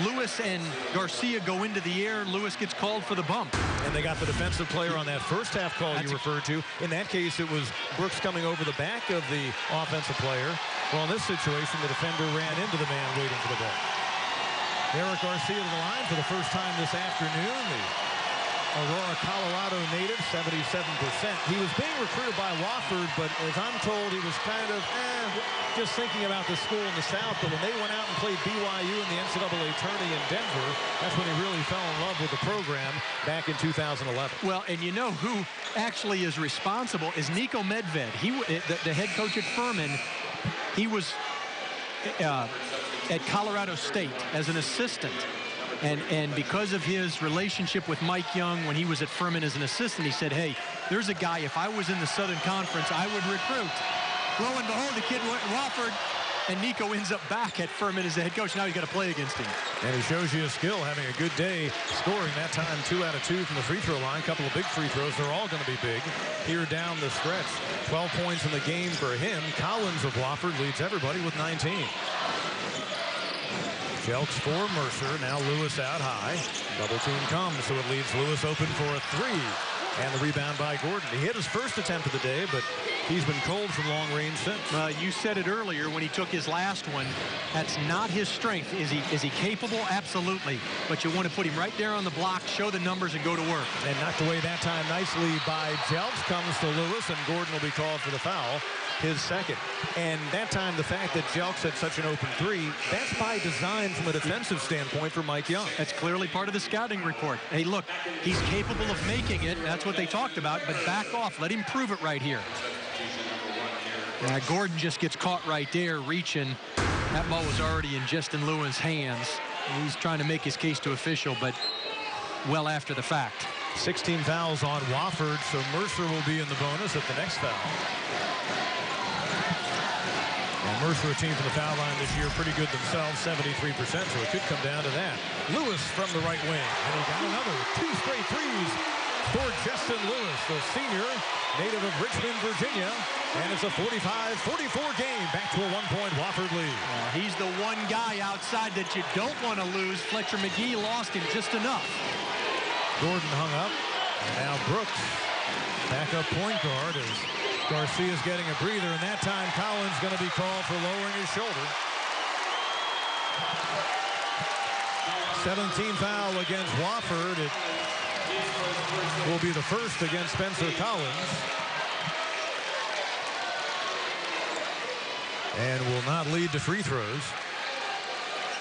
Lewis and Garcia go into the air. Lewis gets called for the bump. And they got the defensive player on that first half call That's you referred to. In that case, it was Brooks coming over the back of the offensive player. Well, in this situation, the defender ran into the man waiting for the ball. Eric Garcia to the line for the first time this afternoon. The Aurora, Colorado native, 77%. He was being recruited by Wofford, but as I'm told, he was kind of eh, just thinking about the school in the South. But when they went out and played BYU in the NCAA tourney in Denver, that's when he really fell in love with the program back in 2011. Well, and you know who actually is responsible is Niko Medved. He, the, the head coach at Furman, he was uh, at Colorado State as an assistant. And, and because of his relationship with Mike Young when he was at Furman as an assistant, he said, hey, there's a guy, if I was in the Southern Conference, I would recruit. Lo and behold, the kid Wofford and Niko ends up back at Furman as the head coach. Now he's got to play against him. And he shows you his skill, having a good day, scoring that time two out of two from the free throw line. A couple of big free throws. They're all going to be big here down the stretch. 12 points in the game for him. Collins of Wofford leads everybody with 19. Jelks for Mercer. Now Lewis out high. Double team comes, so it leaves Lewis open for a three. And the rebound by Gordon. He hit his first attempt of the day, but he's been cold from long range since. Uh, you said it earlier when he took his last one. That's not his strength. Is he is he capable? Absolutely. But you want to put him right there on the block, show the numbers, and go to work. And knocked away that time nicely by Jelks. Comes to Lewis, and Gordon will be called for the foul his second. And that time, the fact that Jelks had such an open three, that's by design from a defensive standpoint for Mike Young. That's clearly part of the scouting report. Hey, look, he's capable of making it. That's what they talked about, but back off. Let him prove it right here. Uh, Gordon just gets caught right there, reaching. That ball was already in Justin Lewis' hands. He's trying to make his case to official, but well after the fact. 16 fouls on Wofford, so Mercer will be in the bonus at the next foul. And Mercer, a team from the foul line this year, pretty good themselves, 73%, so it could come down to that. Lewis from the right wing, and he got another two straight threes for Justin Lewis, the senior, native of Richmond, Virginia. And it's a 45-44 game, back to a one-point Wofford lead. Uh, he's the one guy outside that you don't want to lose. Fletcher Magee lost him just enough. Gordon hung up. Now Brooks, backup point guard, is Garcia's getting a breather, and that time Collins going to be called for lowering his shoulder. 17 foul against Wofford. It will be the first against Spencer Collins. And will not lead to free throws.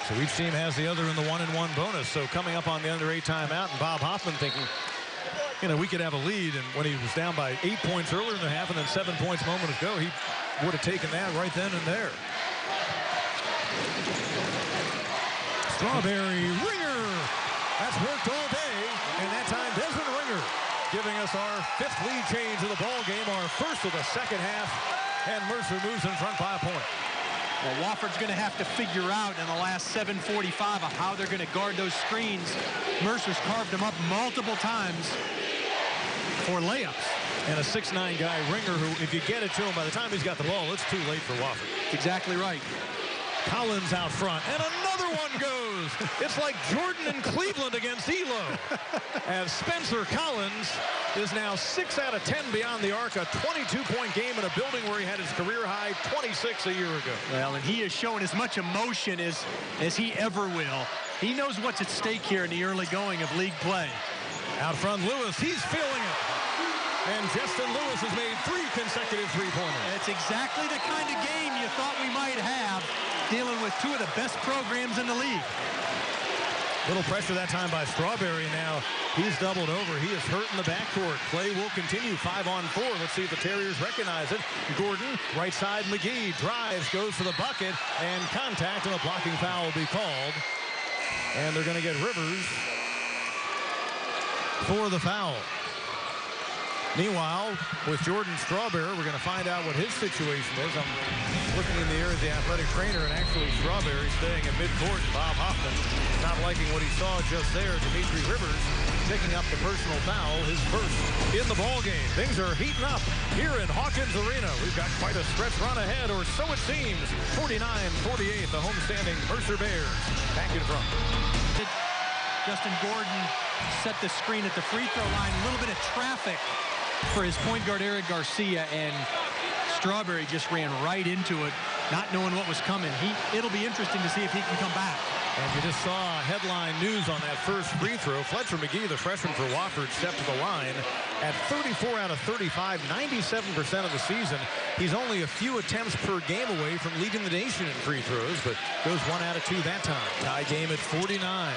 So each team has the other in the one-and-one bonus. So coming up on the under eight timeout, and Bob Hoffman thinking, you know, we could have a lead. And when he was down by eight points earlier in the half and then seven points moment ago, he would have taken that right then and there. Strawberry Ringer. That's worked all day. And that time, Desmond Ringer giving us our fifth lead change of the ball game, our first of the second half. And Mercer moves in front by a point. Well, Wofford's going to have to figure out in the last 7.45 of how they're going to guard those screens. Mercer's carved them up multiple times for layups. And a 6'9 guy, Ringer, who, if you get it to him, by the time he's got the ball, it's too late for Wofford. Exactly right. Collins out front, and another one goes. It's like Jordan and Cleveland against Ehlo. As Spencer Collins is now 6 out of 10 beyond the arc, a 22-point game in a building where he had his career high 26 a year ago. Well, and he has shown as much emotion as, as he ever will. He knows what's at stake here in the early going of league play. Out front, Lewis, he's feeling it. And Justin Lewis has made three consecutive three-pointers. It's exactly the kind of game you thought we might have dealing with two of the best programs in the league. Little pressure that time by Strawberry. Now he's doubled over. He is hurt in the backcourt. Play will continue five on four. Let's see if the Terriers recognize it. Gordon, right side, Magee, drives, goes for the bucket, and contact, and a blocking foul will be called. And they're going to get Rivers for the foul. Meanwhile, with Jordan Strawberry, we're going to find out what his situation is. I'm looking in the air at the athletic trainer, and actually Strawberry staying at midcourt. Bob Hoffman not liking what he saw just there. Demetre Rivers picking up the personal foul, his first in the ball game. Things are heating up here in Hawkins Arena. We've got quite a stretch run ahead, or so it seems. 49-48, the homestanding Mercer Bears back in front. Justin Gordon set the screen at the free throw line. A little bit of traffic for his point guard, Eric Garcia, and Strawberry just ran right into it, not knowing what was coming. He, it'll be interesting to see if he can come back. And you just saw headline news on that first free throw. Fletcher Magee, the freshman for Wofford, stepped to the line at 34 out of 35, 97% of the season. He's only a few attempts per game away from leading the nation in free throws, but goes one out of two that time. Tie game at 49.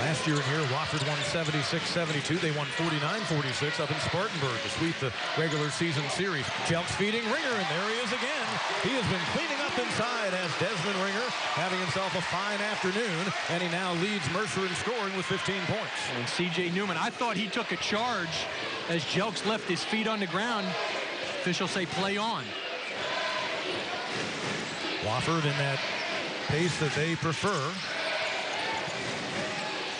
Last year in here, Wofford won 76-72. They won 49-46 up in Spartanburg to sweep the regular season series. Jelks feeding Ringer, and there he is again. He has been cleaning up inside as Desmond Ringer having himself a fine afternoon, and he now leads Mercer in scoring with 15 points. And C.J. Newman, I thought he took a charge as Jelks left his feet on the ground. Officials say play on. Wofford in that pace that they prefer.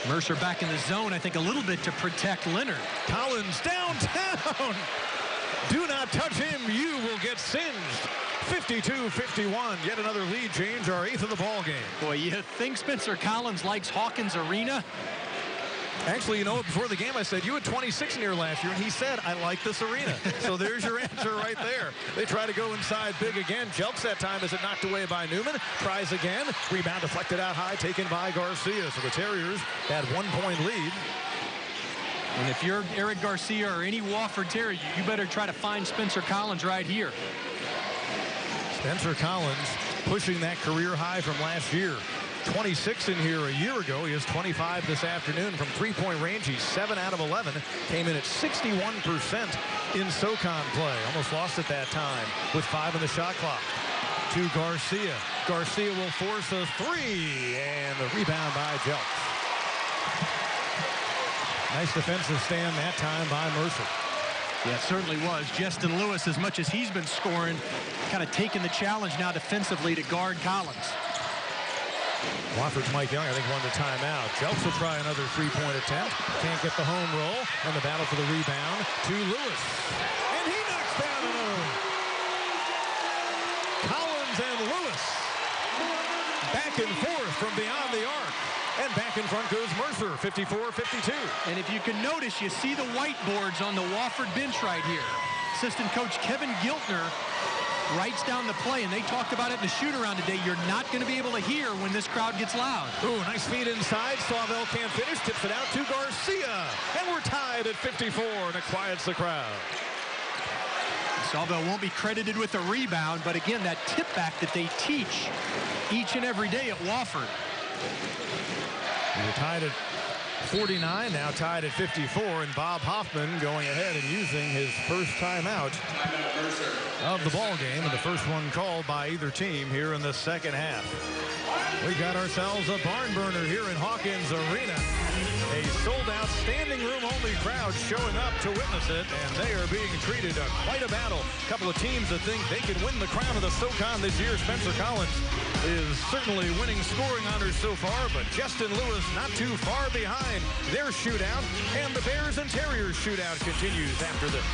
Mercer back in the zone, I think a little bit to protect Leonard. Collins downtown. Do not touch him. You will get singed. 52-51. Yet another lead change, our eighth of the ball game. Boy, you think Spencer Collins likes Hawkins Arena? Actually, you know, before the game, I said, you had 26 in here last year, and he said, I like this arena. so there's your answer right there. They try to go inside big again. Jelks that time as it knocked away by Newman. Tries again. Rebound deflected out high, taken by Garcia. So the Terriers had one-point lead. And if you're Eric Garcia or any Wofford Terrier, you better try to find Spencer Collins right here. Spencer Collins pushing that career high from last year. 26 in here a year ago. He is 25 this afternoon from three-point range. He's 7 out of 11. Came in at 61% in SoCon play. Almost lost at that time with five on the shot clock. To Garcia. Garcia will force a three. And the rebound by Jelks. Nice defensive stand that time by Mercer. Yeah, it certainly was. Justin Lewis, as much as he's been scoring, kind of taking the challenge now defensively to guard Collins. Wofford's Mike Young, I think, won the timeout. Jelks will try another three-point attempt. Can't get the home roll. And the battle for the rebound to Lewis. And he knocks down another. Collins and Lewis. Back and forth from beyond the arc. And back in front goes Mercer, 54-52. And if you can notice, you see the whiteboards on the Wofford bench right here. Assistant coach Kevin Giltner writes down the play, and they talked about it in the shoot-around today. You're not going to be able to hear when this crowd gets loud. Ooh, nice feed inside. Sawvell can't finish. Tips it out to Garcia. And we're tied at 54, and it quiets the crowd. Sawvell won't be credited with a rebound, but again, that tip back that they teach each and every day at Wofford. We're tied at 49, now tied at 54, and Bob Hoffman going ahead and using his first timeout of the ball game, and the first one called by either team here in the second half. We've got ourselves a barn burner here in Hawkins Arena. A sold-out standing room only crowd showing up to witness it, and they are being treated uh, quite a battle. A couple of teams that think they can win the crown of the SoCon this year. Spencer Collins is certainly winning scoring honors so far, but Justin Lewis not too far behind their shootout, and the Bears and Terriers shootout continues after this.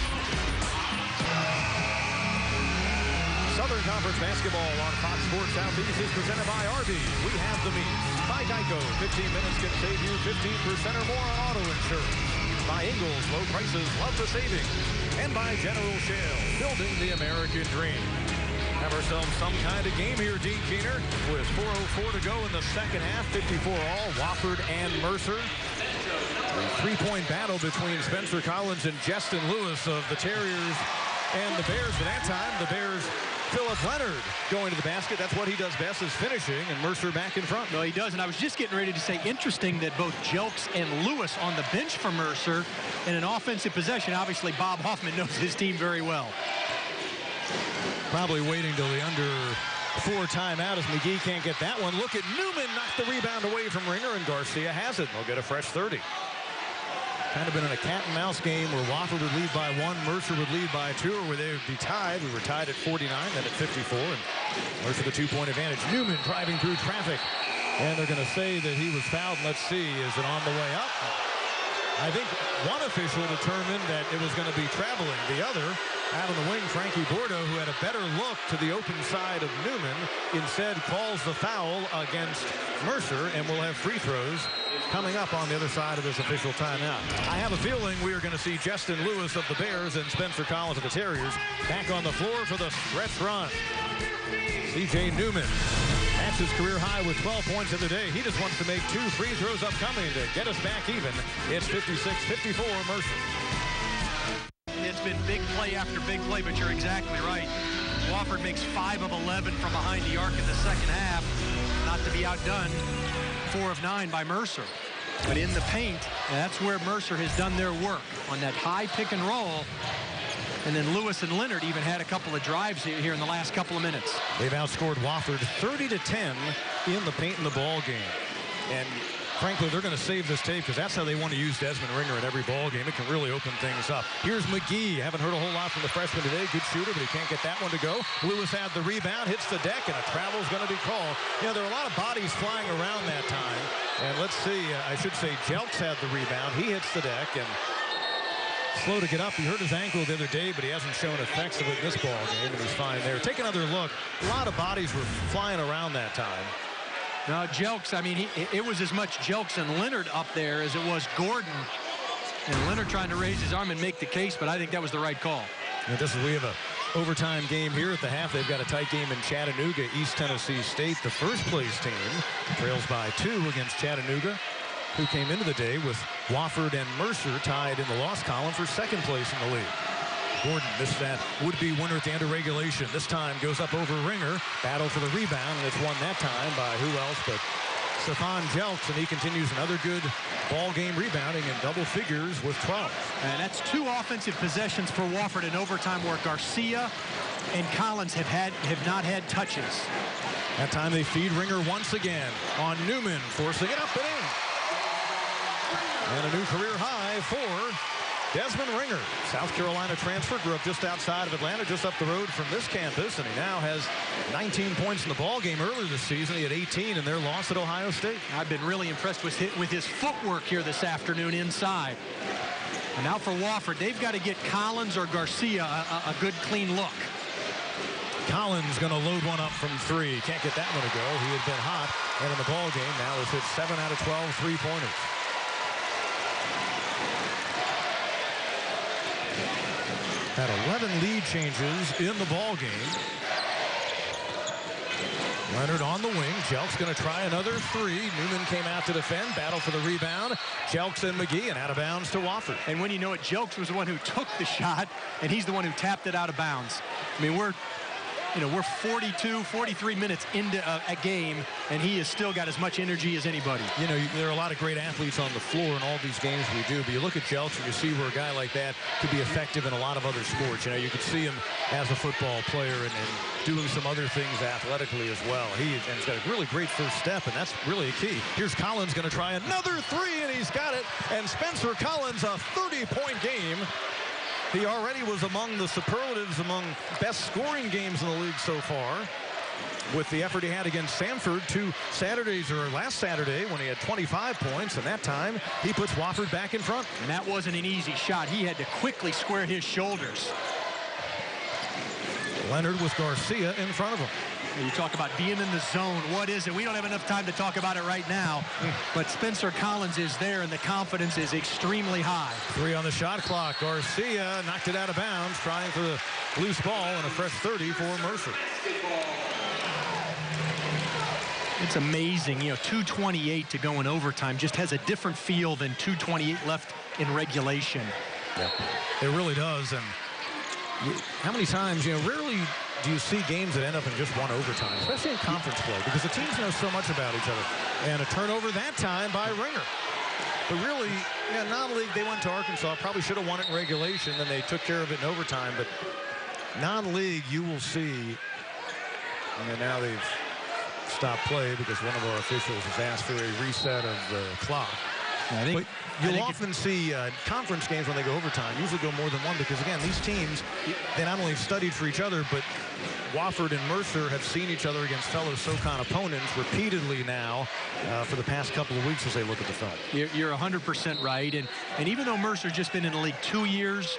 Southern Conference basketball on Fox Sports Southeast is presented by Arby's. We have the means. By Geico, 15 minutes can save you 15% or more on auto insurance. By Ingles, low prices, love the savings. And by General Shale, building the American dream. Have ourselves some kind of game here, Dean Keener, with 4.04 to go in the second half, 54 all, Wofford and Mercer. Three-point battle between Spencer Collins and Justin Lewis of the Terriers and the Bears. At that time, the Bears Philip Leonard going to the basket. That's what he does best is finishing, and Mercer back in front. No, he does, and I was just getting ready to say, interesting that both Jelks and Lewis on the bench for Mercer in an offensive possession. Obviously, Bob Hoffman knows his team very well. Probably waiting till the under four timeout as Magee can't get that one. Look at Newman knock the rebound away from Ringer, and Garcia has it. They'll get a fresh 30. Kind of been in a cat and mouse game where Wofford would lead by one, Mercer would lead by two, or where they would be tied. We were tied at 49, then at 54, and Mercer the two-point advantage. Newman driving through traffic, and they're going to say that he was fouled. Let's see, is it on the way up? I think one official determined that it was going to be traveling. The other, out on the wing, Frankie Bordeaux, who had a better look to the open side of Newman, instead calls the foul against Mercer, and we'll have free throws coming up on the other side of this official timeout. I have a feeling we are going to see Justin Lewis of the Bears and Spencer Collins of the Terriers back on the floor for the stretch run. C.J. Newman that's his career high with 12 points in the day. He just wants to make two free throws upcoming to get us back even. It's 56-54 Mercer. Been big play after big play, but you're exactly right. Wofford makes 5 of 11 from behind the arc in the second half. Not to be outdone, 4 of 9 by Mercer. But in the paint, that's where Mercer has done their work. On that high pick and roll, and then Lewis and Leonard even had a couple of drives here in the last couple of minutes. They've outscored Wofford 30 to 10 in the paint in the ball game. And frankly, they're going to save this tape because that's how they want to use Desmond Ringer in every ball game. It can really open things up. Here's Magee. Haven't heard a whole lot from the freshman today. Good shooter, but he can't get that one to go. Lewis had the rebound, hits the deck, and a travel is going to be called. You know, there were a lot of bodies flying around that time. And let's see, uh, I should say Jelks had the rebound. He hits the deck, and slow to get up. He hurt his ankle the other day, but he hasn't shown effects of it this ball game, and he's fine there. Take another look. A lot of bodies were flying around that time. Now, Jelks, I mean, he, it was as much Jelks and Leonard up there as it was Gordon. And Leonard trying to raise his arm and make the case, but I think that was the right call. And this is, we have a overtime game here at the half. They've got a tight game in Chattanooga, East Tennessee State, the first place team, trails by two against Chattanooga who came into the day with Wofford and Mercer tied in the loss column for second place in the league. Gordon missed that would-be winner at the end of regulation. This time goes up over Ringer. Battle for the rebound, and it's won that time by who else but Stephon Jelks, and he continues another good ball game rebounding in double figures with 12. And that's two offensive possessions for Wofford in overtime where Garcia and Collins have had have not had touches. That time they feed Ringer once again on Newman, forcing it up and in. And a new career high for Desmond Ringer. South Carolina transfer, grew up just outside of Atlanta, just up the road from this campus, and he now has 19 points in the ball game earlier this season. He had 18 in their loss at Ohio State. I've been really impressed with his, with his footwork here this afternoon inside. And now for Wofford, they've got to get Collins or Garcia a, a, good, clean look. Collins going to load one up from three. Can't get that one to go. He had been hot, and in the ball game now has hit 7 out of 12 three-pointers. Had 11 lead changes in the ball game. Leonard on the wing. Jelks going to try another three. Newman came out to defend. Battle for the rebound. Jelks and Magee and out of bounds to Wofford. And when you know it, Jelks was the one who took the shot, and he's the one who tapped it out of bounds. I mean, we're you know, we're 42, 43 minutes into a, a, game, and he has still got as much energy as anybody. You know, there are a lot of great athletes on the floor in all these games we do, but you look at Jelks and you see where a guy like that could be effective in a lot of other sports. You know, you could see him as a football player and, and doing some other things athletically as well. He and he's got a really great first step, and that's really a key. Here's Collins going to try another three, and he's got it. And Spencer Collins, a 30-point game. He already was among the superlatives among best scoring games in the league so far with the effort he had against Samford two Saturdays or last Saturday when he had 25 points and that time he puts Wofford back in front. And that wasn't an easy shot. He had to quickly square his shoulders. Leonard with Garcia in front of him. You talk about being in the zone. What is it? We don't have enough time to talk about it right now. But Spencer Collins is there, and the confidence is extremely high. Three on the shot clock. Garcia knocked it out of bounds, trying for the loose ball, and a fresh 30 for Mercer. It's amazing, you know, 228 to go in overtime just has a different feel than 228 left in regulation. Yep. It really does, and how many times, you know, rarely do you see games that end up in just one overtime, especially in conference play, because the teams know so much about each other. And a turnover that time by Ringer. But really, yeah, non-league, they went to Arkansas. Probably should have won it in regulation. Then they took care of it in overtime. But non-league, you will see. And now they've stopped play because one of our officials has asked for a reset of the clock. I think, but you'll often see uh, conference games when they go overtime usually go more than one because, again, these teams, they not only studied for each other, but Wofford and Mercer have seen each other against fellow SoCon opponents repeatedly now uh, for the past couple of weeks as they look at the film. You're, you're 100% right. And, and even though Mercer's just been in the league two years,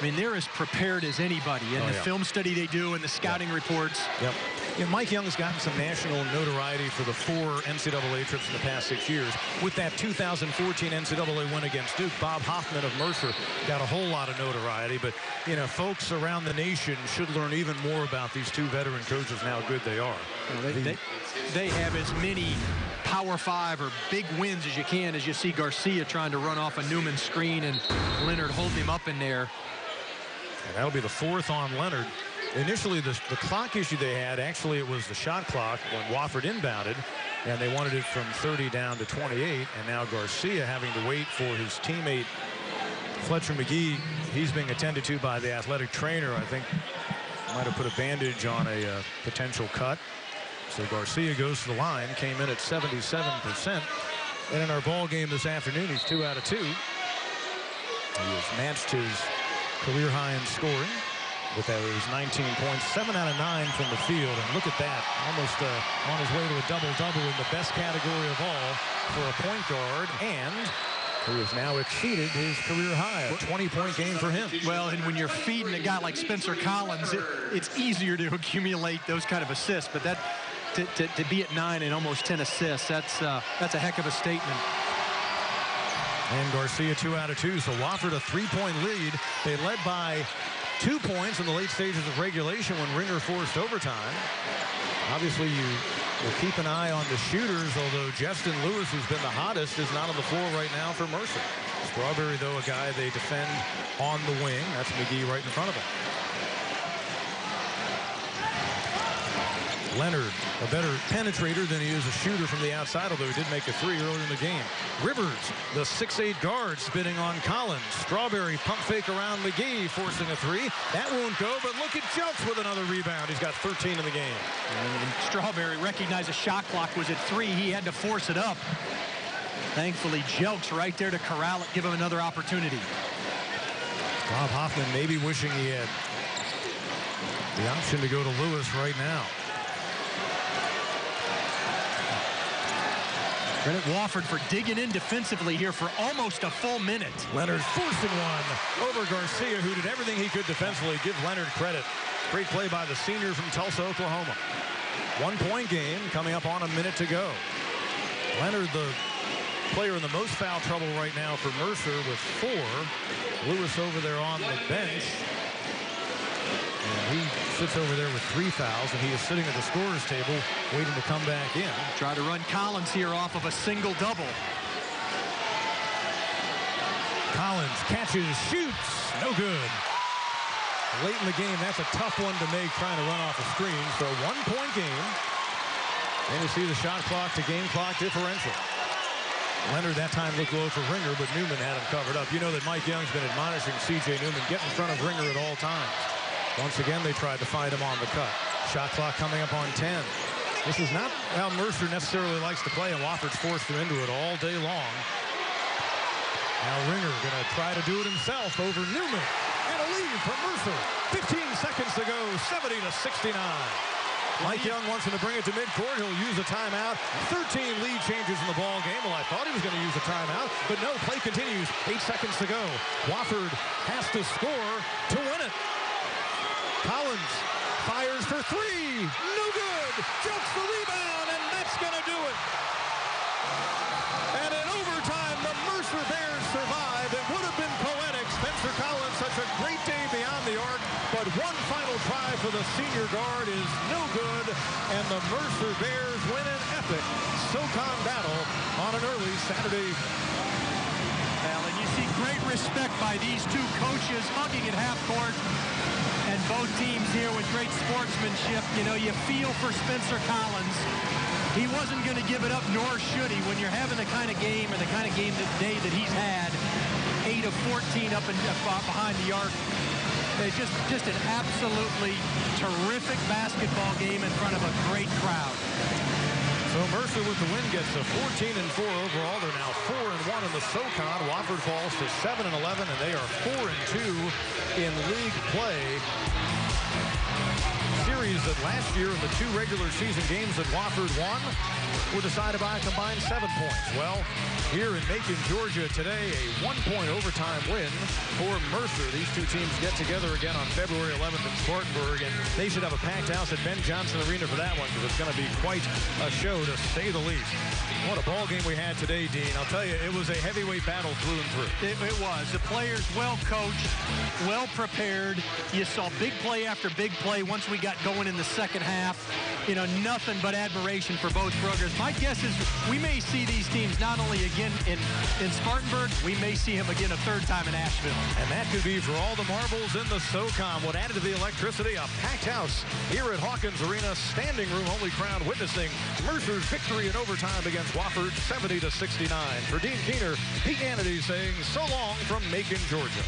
I mean, they're as prepared as anybody. And oh, the yeah. film study they do and the scouting yep. reports. Yep. Yeah, Mike Young's gotten some national notoriety for the four NCAA trips in the past six years. With that 2014 NCAA win against Duke, Bob Hoffman of Mercer got a whole lot of notoriety. But, you know, folks around the nation should learn even more about these two veteran coaches and how good they are. Well, they, they, they have as many Power Five or big wins as you can as you see Garcia trying to run off a Newman screen and Leonard holding him up in there. And that'll be the fourth on Leonard. Initially, the, the clock issue they had, actually it was the shot clock when Wofford inbounded, and they wanted it from 30 down to 28, and now Garcia having to wait for his teammate Fletcher Magee. He's being attended to by the athletic trainer. I think might have put a bandage on a uh, potential cut. So Garcia goes to the line, came in at 77%. And in our ball game this afternoon, he's two out of two. He has matched his career high in scoring with those 19 points, 7 out of 9 from the field. And look at that, almost uh, on his way to a double-double in the best category of all for a point guard. And who has now exceeded his career high, a 20-point game for him. Well, and when you're feeding a guy like Spencer Collins, it, it's easier to accumulate those kind of assists. But that to, to, to be at nine and almost 10 assists, that's uh, that's a heck of a statement. And Garcia two out of two. So Wofford a three-point lead. They led by two points in the late stages of regulation when Ringer forced overtime. Obviously, you will keep an eye on the shooters, although Justin Lewis, who's been the hottest, is not on the floor right now for Mercer. Strawberry, though, a guy they defend on the wing. That's Magee right in front of him. Leonard, a better penetrator than he is a shooter from the outside, although he did make a three earlier in the game. Rivers, the 6'8 guard, spinning on Collins. Strawberry pump fake around Magee, forcing a three. That won't go, but look at Jelks with another rebound. He's got 13 in the game. And Strawberry recognized the shot clock was at three. He had to force it up. Thankfully, Jelks right there to corral it, give him another opportunity. Bob Hoffman maybe wishing he had the option to go to Lewis right now. Credit Wofford for digging in defensively here for almost a full minute. Leonard forcing one over Garcia, who did everything he could defensively. Give Leonard credit. Great play by the senior from Tulsa, Oklahoma. One-point game coming up on a minute to go. Leonard, the player in the most foul trouble right now for Mercer with four. Lewis over there on the bench. And he sits over there with three fouls, and he is sitting at the scorer's table waiting to come back in. Try to run Collins here off of a single double. Collins catches, shoots, no good. Late in the game, that's a tough one to make trying to run off a screen. So one-point game. And you see the shot clock to game clock differential. Leonard that time looked low for Ringer, but Newman had him covered up. You know that Mike Young's been admonishing C.J. Newman, get in front of Ringer at all times. Once again, they tried to fight him on the cut. Shot clock coming up on 10. This is not how Mercer necessarily likes to play, and Wofford's forced him into it all day long. Now Ringer going to try to do it himself over Newman. And a lead for Mercer. 15 seconds to go, 70 to 69. Mike Young wants him to bring it to midcourt. He'll use a timeout. 13 lead changes in the ball game. Well, I thought he was going to use a timeout, but no, play continues. Eight seconds to go. Wofford has to score to win it. Collins fires for three. No good. Jumps the rebound, and that's going to do it. And in overtime, the Mercer Bears survive. It would have been poetic. Spencer Collins, such a great day beyond the arc. But one final try for the senior guard is no good. And the Mercer Bears win an epic SoCon battle on an early Saturday and you see great respect by these two coaches hugging at half court and both teams here with great sportsmanship. You know, you feel for Spencer Collins. He wasn't going to give it up, nor should he, when you're having the kind of game or the kind of game today that he's had. 8 of 14 up and uh, behind the arc. It's just, just an absolutely terrific basketball game in front of a great crowd. So Mercer with the win gets a 14 and 4 overall. They're now 4 and 1 in the SoCon. Wofford falls to 7 and 11, and they are 4 and 2 in league play. Series that last year in the two regular season games that Wofford won were decided by a combined seven points. Well, here in Macon, Georgia today, a one-point overtime win for Mercer. These two teams get together again on February 11th in Spartanburg, and they should have a packed house at Ben Johnson Arena for that one because it's going to be quite a show to say the least. What a ball game we had today, Dean. I'll tell you, it was a heavyweight battle through and through. It, it was. The players well coached, well prepared. You saw big play after big play once we got going in the second half. You know, nothing but admiration for both programs. My guess is we may see these teams not only again in, in Spartanburg, we may see him again a third time in Asheville. And that could be for all the marbles in the SoCon. What added to the electricity, a packed house here at Hawkins Arena, standing room only crowd witnessing Mercer's victory in overtime against Wofford, 70 to 69. For Dean Keener, Pete Yanity saying so long from Macon, Georgia.